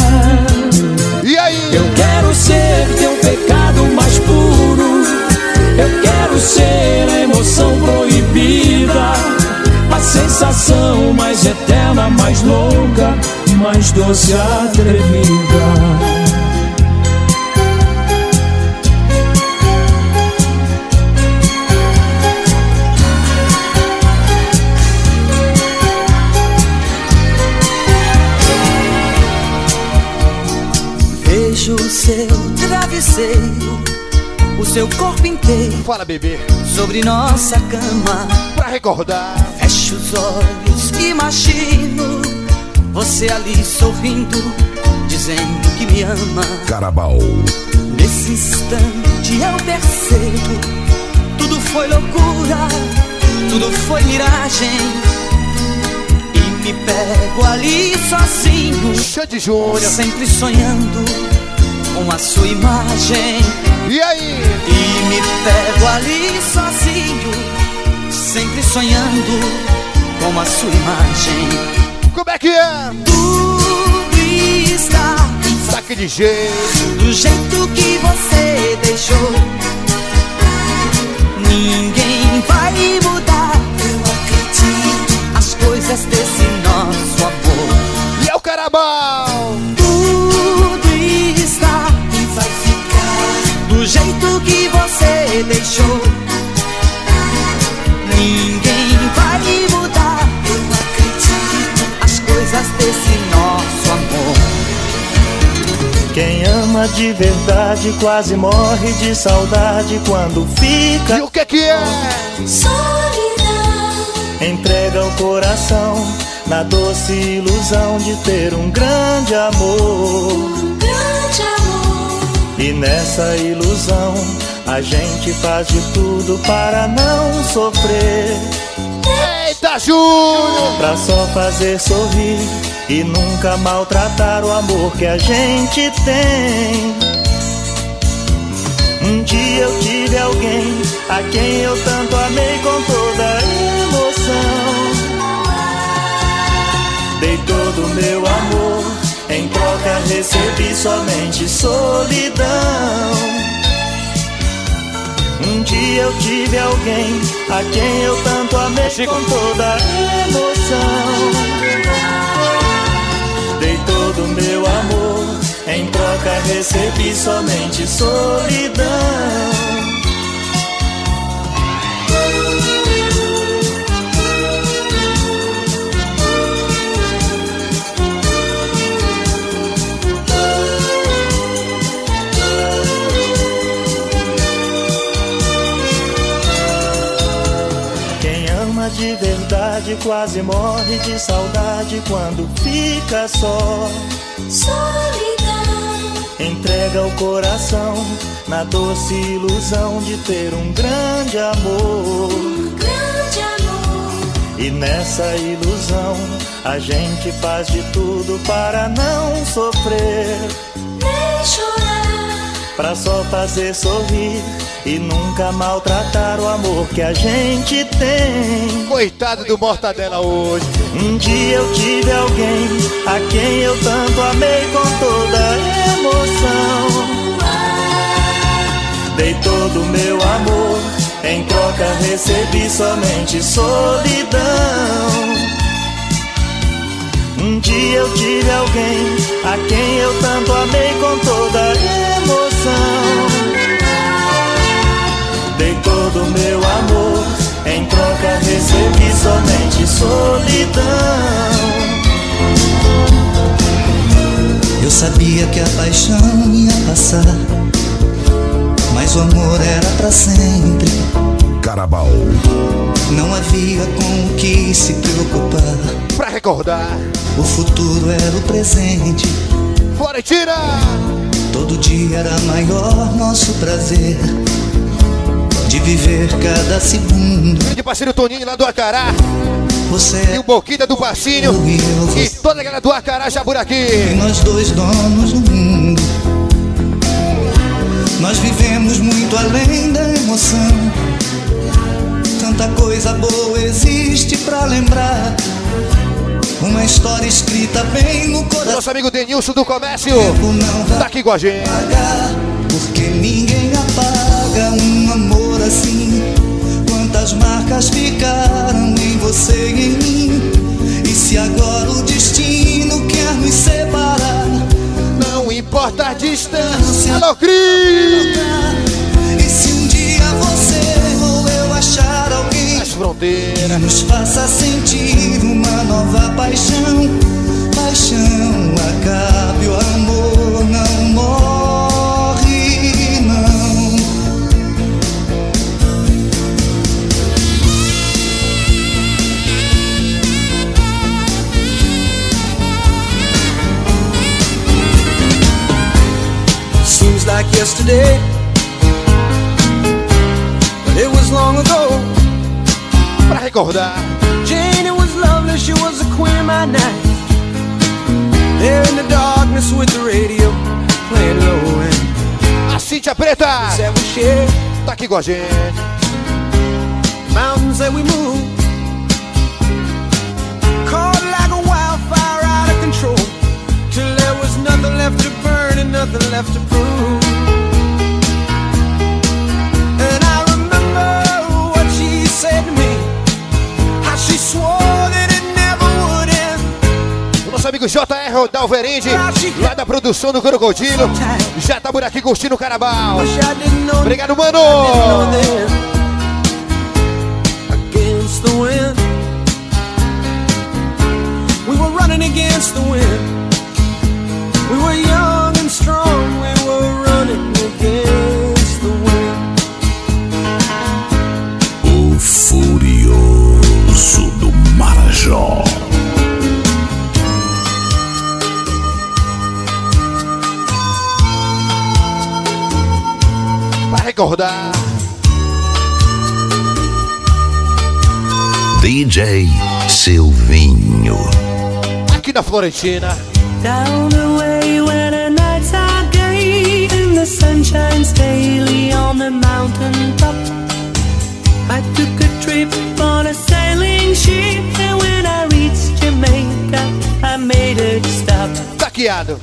E aí? Eu quero ser teu pecado mais puro. Eu quero ser a emoção proibida. A sensação mais eterna, mais louca, mais doce, atrevida. Vejo o seu travesseiro, o seu corpo inteiro Fala, bebê. sobre nossa cama. Pra recordar. Fecho os olhos, imagino você ali sorrindo, dizendo que me ama. Carabal. Nesse instante eu percebo, tudo foi loucura, tudo foi miragem. E me pego ali sozinho, Xande Júnior. sempre sonhando com a sua imagem. E aí? E me pego ali sozinho, sempre sonhando com a sua imagem. Como é que é? Tudo está Daquele jeito. do jeito que você deixou. Ninguém vai mudar, eu acredito. As coisas desse nosso amor. E é o Carabal. Tudo está e vai ficar do jeito que você deixou. As coisas desse nosso amor. Quem ama de verdade quase morre de saudade quando fica. E o que que é? Entrega o coração na doce ilusão de ter um grande amor. E nessa ilusão a gente faz de tudo para não sofrer. Eita, Júnior. Pra só fazer sorrir e nunca maltratar o amor que a gente tem. Um dia eu tive alguém a quem eu tanto amei com toda emoção. Dei todo o meu amor, em troca recebi somente solidão. Um dia eu tive alguém a quem eu tanto amei com toda emoção. Dei todo o meu amor, em troca recebi somente solidão. Quase morre de saudade quando fica só. Entrega o coração na doce ilusão de ter um grande amor. E nessa ilusão a gente faz de tudo para não sofrer. Nem chorar. Pra só fazer sorrir e nunca maltratar o amor que a gente tem. Coitado do Mortadela hoje. Um dia eu tive alguém a quem eu tanto amei com toda emoção. Dei todo o meu amor, em troca recebi somente solidão. Um dia eu tive alguém a quem eu tanto amei com toda emoção. Todo o meu amor, em troca recebi somente solidão. Eu sabia que a paixão ia passar, mas o amor era pra sempre. Carabal. Não havia com o que se preocupar. Pra recordar, O futuro era o presente. Florentina! Todo dia era maior nosso prazer de viver cada segundo. Grande parceiro Toninho lá do Acará. Você E o Boquita do Passinho. E toda a galera do Acará já por e aqui. nós dois donos do mundo. Nós vivemos muito além da emoção. Tanta coisa boa existe pra lembrar. Uma história escrita bem no coração. Nosso amigo Denilson do Comércio. Tá aqui com a gente. Porque ninguém apaga um amor assim. Quantas marcas ficaram em você e em mim? E se agora o destino quer nos separar? Não importa a distância. Alô, Cris! E se um dia você ou eu achar alguém As fronteiras. que nos faça sentir uma nova paixão? Paixão acabe, o amor yesterday, but it was long ago. Pra recordar. Jane, it was lovely, she was a queen of my night. There in the darkness with the radio playing low and A Cíntia Preta. Tá aqui com a gente. mountains that we move. Caught like a wildfire out of control. Till there was nothing left to burn nothing left to prove. And I remember what she said to me. How she swore that it never would end. O nosso amigo JR Dalverinde, lá da produção do Crocodilo, já tá por aqui curtindo o know Obrigado, mano! then. Against the wind. We were running against the wind. We were young and strong. We were running against the wind. O Furioso do Marajó. Pra recordar. DJ Silvinho. Aqui na Florentina. Down the way the sun shines daily on the mountain top. I took a trip on a sailing ship and when I reached Jamaica, I made a stop. Taqueado.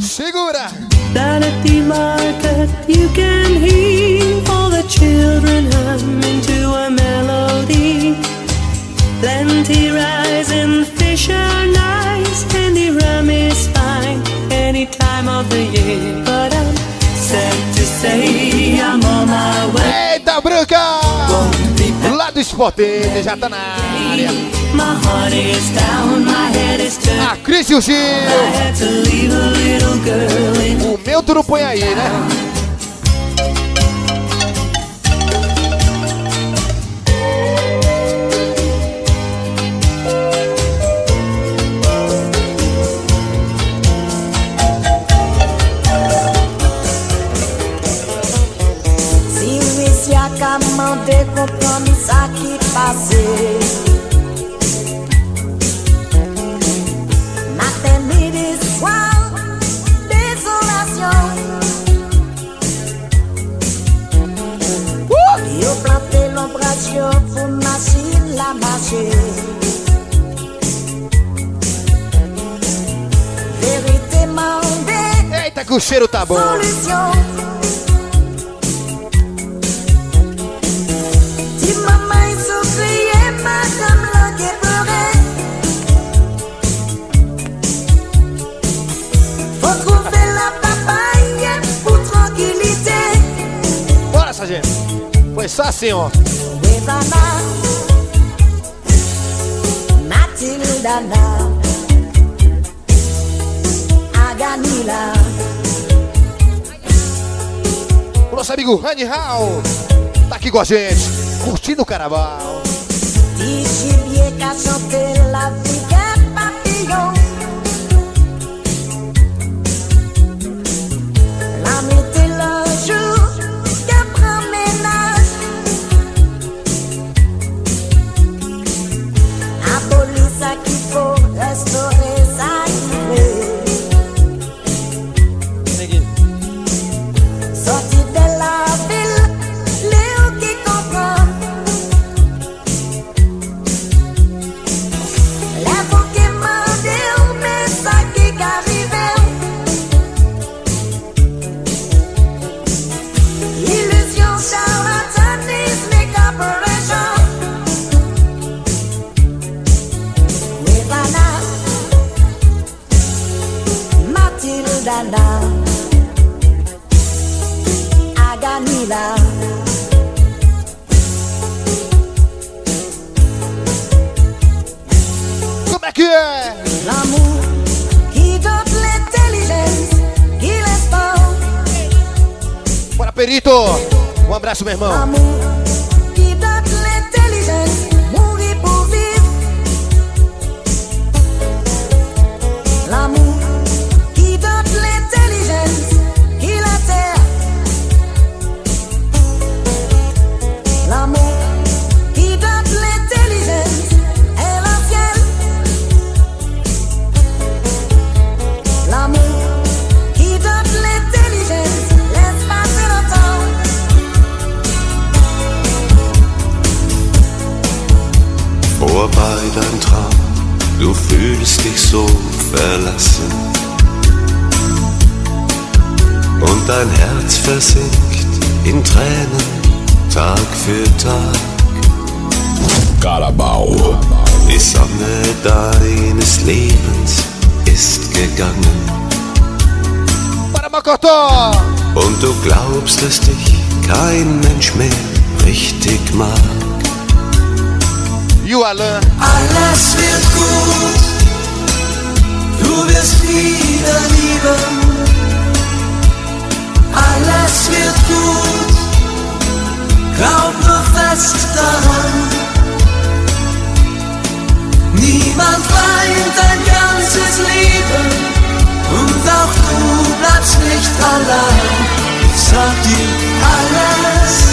Segura. Down at the market, you can hear all the children humming to a melody. Plenty rice and fish are nice, and the rum is fine time of the year. But I'm sad to say I'm on my way. Eita, Branca! Lá do Spotene, já tá na área. My heart is down, my head is turned. A Cris e o Gil. I had to leave compromisso aqui fazer. Yo pou masin la mache Verite mande Eita que o cheiro tá bom Solução. começar assim, ó. O nosso amigo Rani Hall tá aqui com a gente, curtindo o carnaval. kein Mensch mehr richtig mag. You alle. Alles wird gut, du wirst wieder lieben. Alles wird gut, glaub nur fest daran. Niemand weint ein ganzes Leben und auch du bleibst nicht allein. sans Dieu à.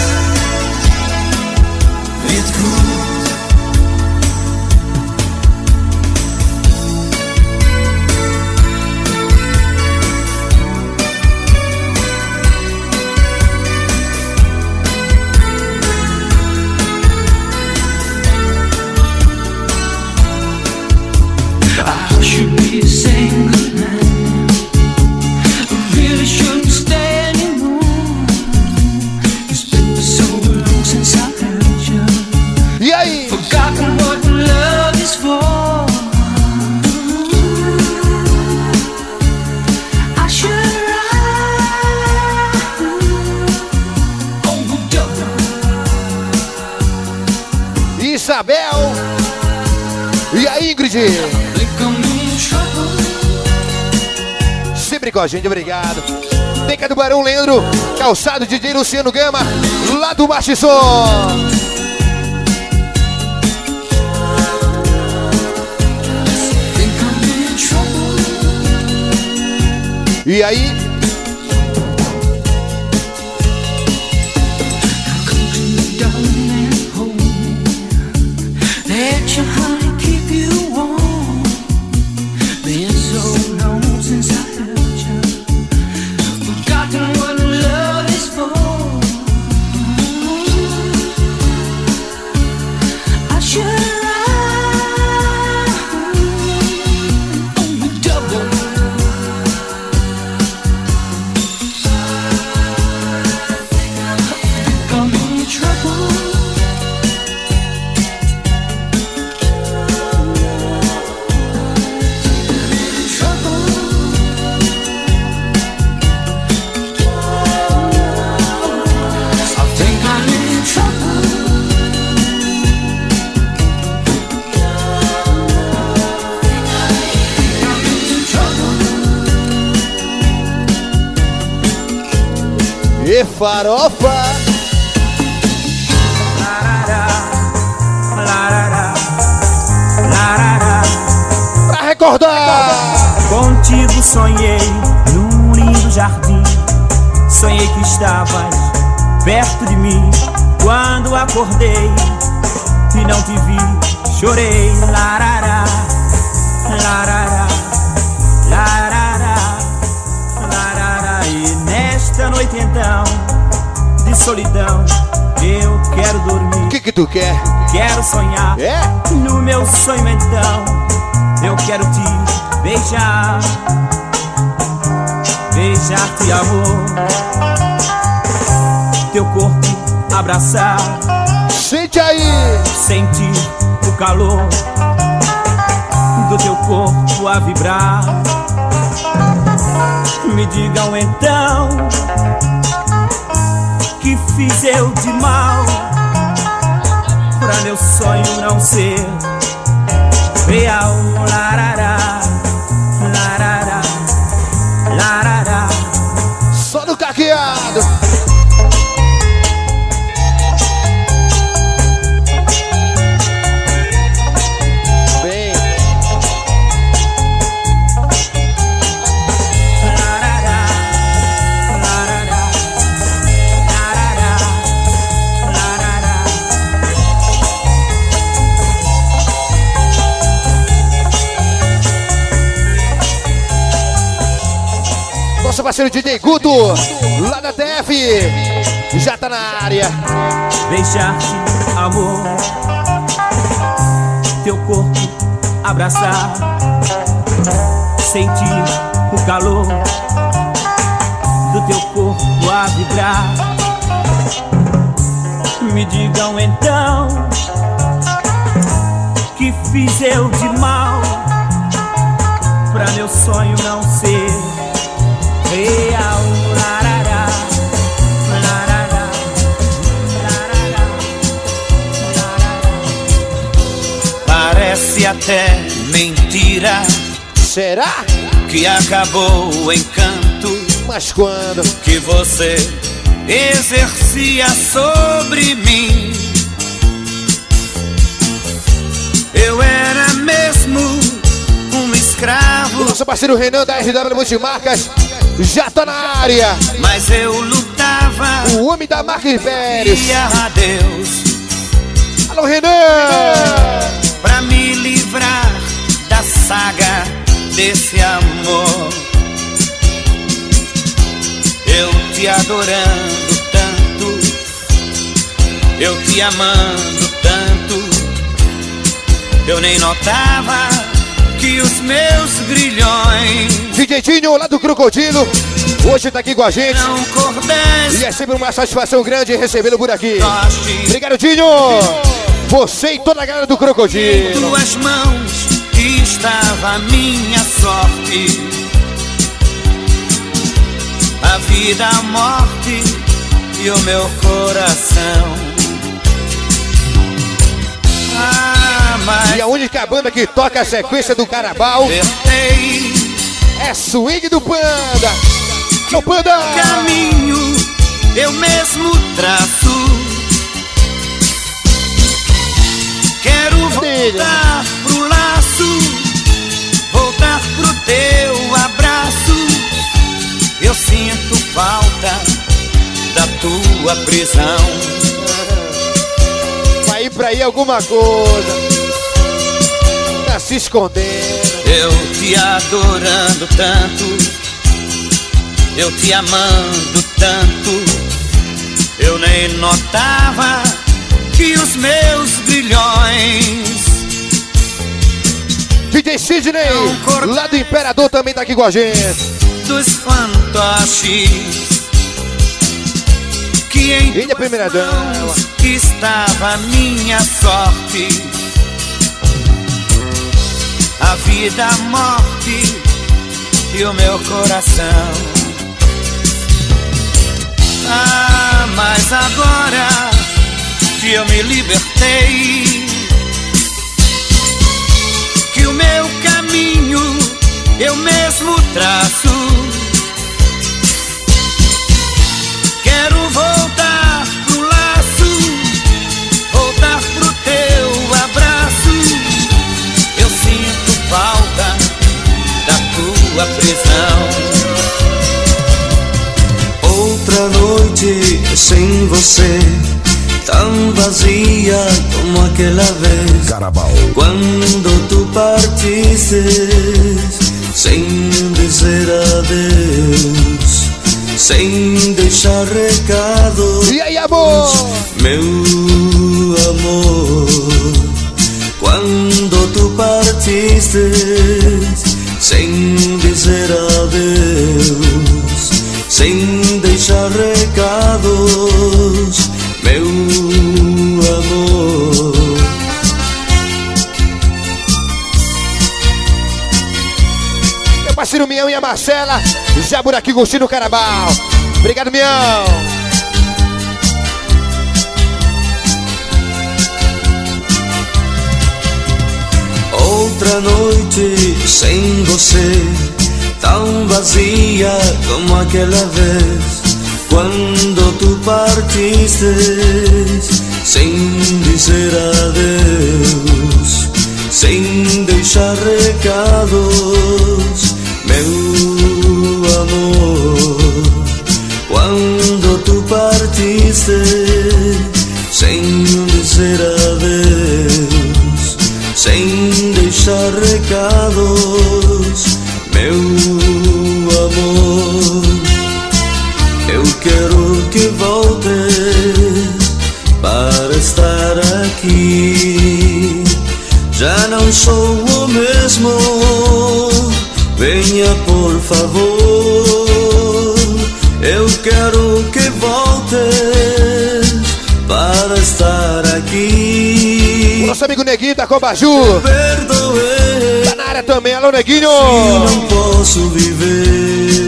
sempre com a gente, obrigado. Teca do Barão Leandro, calçado DJ Luciano Gama, lá do Baixisson. E aí, farofa. Pra recordar. Contigo sonhei num lindo jardim. Sonhei que estavas perto de mim. Quando acordei e não te vi, chorei. Larará, larará, larará, noite então de solidão, eu quero dormir. O que que tu quer? Quero sonhar. É? No meu sonho então, eu quero te beijar. Beijar-te, amor. Teu corpo abraçar. Sente aí. Sentir o calor do teu corpo a vibrar. Me digam então que fiz eu de mal pra meu sonho não ser real. Larará, larará, larará. Só no caqueado. Parceiro DJ Guto, lá da TF, já tá na área. Beijar-te, amor. Teu corpo abraçar. Sentir o calor do teu corpo a vibrar. Me digam então que fiz eu de mal pra meu sonho não ser Parece até mentira. Será? Que acabou o encanto. Mas quando? Que você exercia sobre mim. Eu era mesmo um escravo. O nosso parceiro Renan da RW Multimarcas já tá na área. Mas eu lutava. O homem da marca Impérios. E a Deus. Alô, Renan! Pra me livrar da saga desse amor. Eu te adorando tanto, eu te amando tanto, eu nem notava que os meus grilhões. DJ Tinho, lá do Crocodilo, hoje tá aqui com a gente. E é sempre uma satisfação grande recebê-lo por aqui. Obrigado, Tinho! Você e toda a galera do Em Crocodilo. tuas mãos estava a minha sorte. A vida, a morte e o meu coração. Ah, E a única banda que toca a sequência do Carabal é Swing do Panda. Ô, Panda! caminho eu mesmo traço. Quero voltar pro laço, voltar pro teu abraço. Eu sinto falta da tua prisão. Vai ir pra aí alguma coisa. Tá se escondendo. Eu te adorando tanto, eu te amando tanto. Eu nem notava que os meus grilhões DJ Sidney, lá do Imperador, também tá aqui com a gente. dos fantoches que em Ele é a primeira dama. estava minha sorte. A vida, a morte e o meu coração. Ah, mas agora que eu me libertei. Que o meu caminho eu mesmo traço. Quero voltar pro laço, voltar pro teu abraço. Eu sinto falta da tua prisão. Outra noite sem você tão vazia como aquela vez. Carabal. Quando tu partisses, sem dizer adeus, sem deixar recado. E aí, amor? Meu amor, quando tu partistes, sem dizer adeus, sem deixar recados, parceiro Mião e a Marcela, já por aqui curtindo o Carabal. Obrigado, Mião. Outra noite sem você, tão vazia como aquela vez. Quando tu partistes, sem dizer adeus, sem deixar recados, meu amor. Quando tu partiste, sem dizer adeus, sem deixar recados, meu amor. Eu quero que voltes para estar aqui. Já não sou o mesmo, venha por favor. Eu quero que voltes para estar aqui. Nosso amigo Neguinho da Cobaju. Perdoei. Tá na área também, alô Neguinho. Se não posso viver.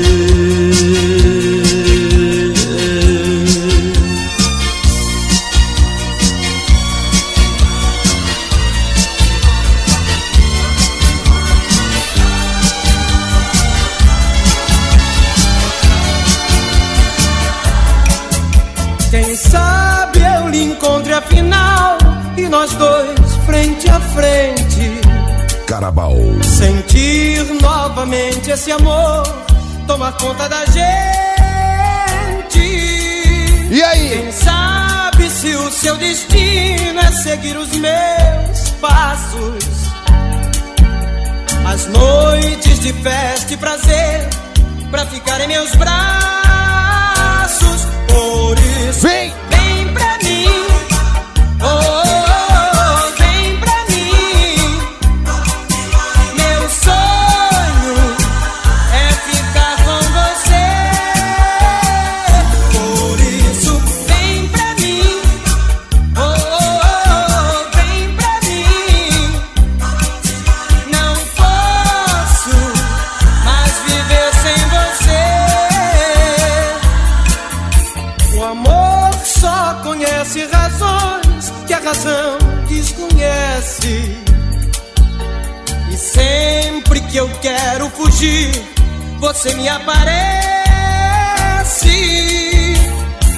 Sentir novamente esse amor tomar conta da gente. E aí? Quem sabe se o seu destino é seguir os meus passos. As noites de festa e prazer pra ficar em meus braços. Por isso, vem, vem pra mim. Oh, você me aparece.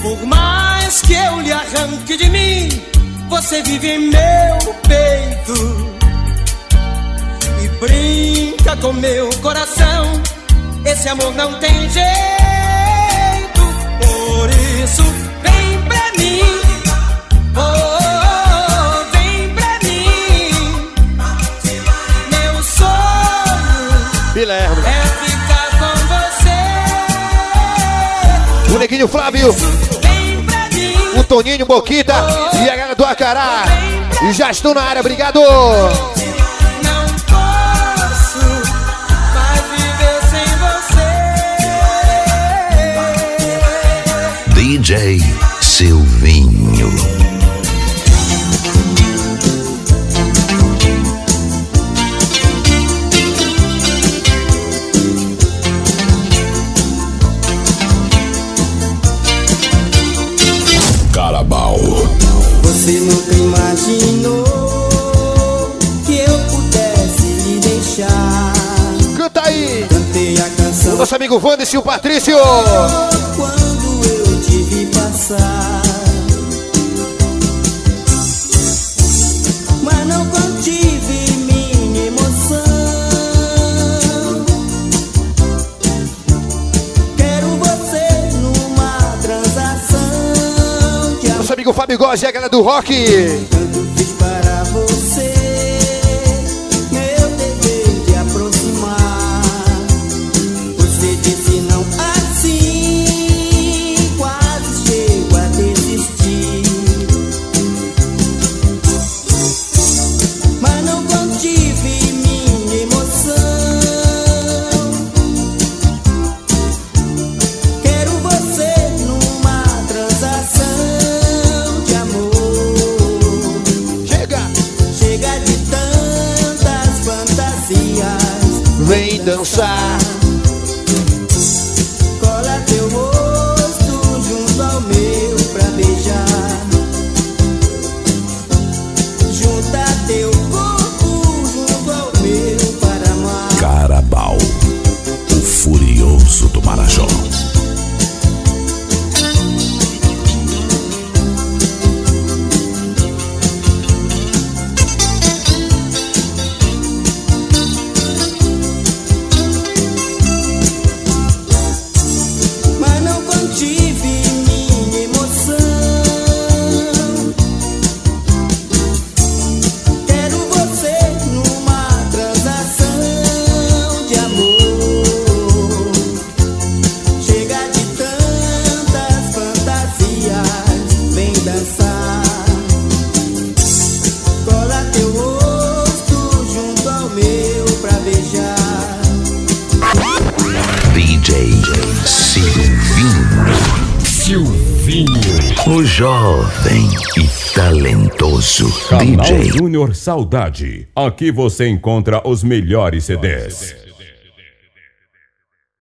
Por mais que eu lhe arranque de mim, você vive em meu peito e brinca com meu coração. Esse amor não tem jeito, por isso vem pra mim. Oh, O Neguinho Flávio. O Toninho Boquita e a galera do Acará. E já estão na área, obrigado. DJ nosso amigo Vandes e o Patrício. Quando eu te vi passar, mas não contive minha emoção. Quero você numa transação. Nosso amigo Fábio Góes e a galera do rock. Saudade. Aqui você encontra os melhores CDs.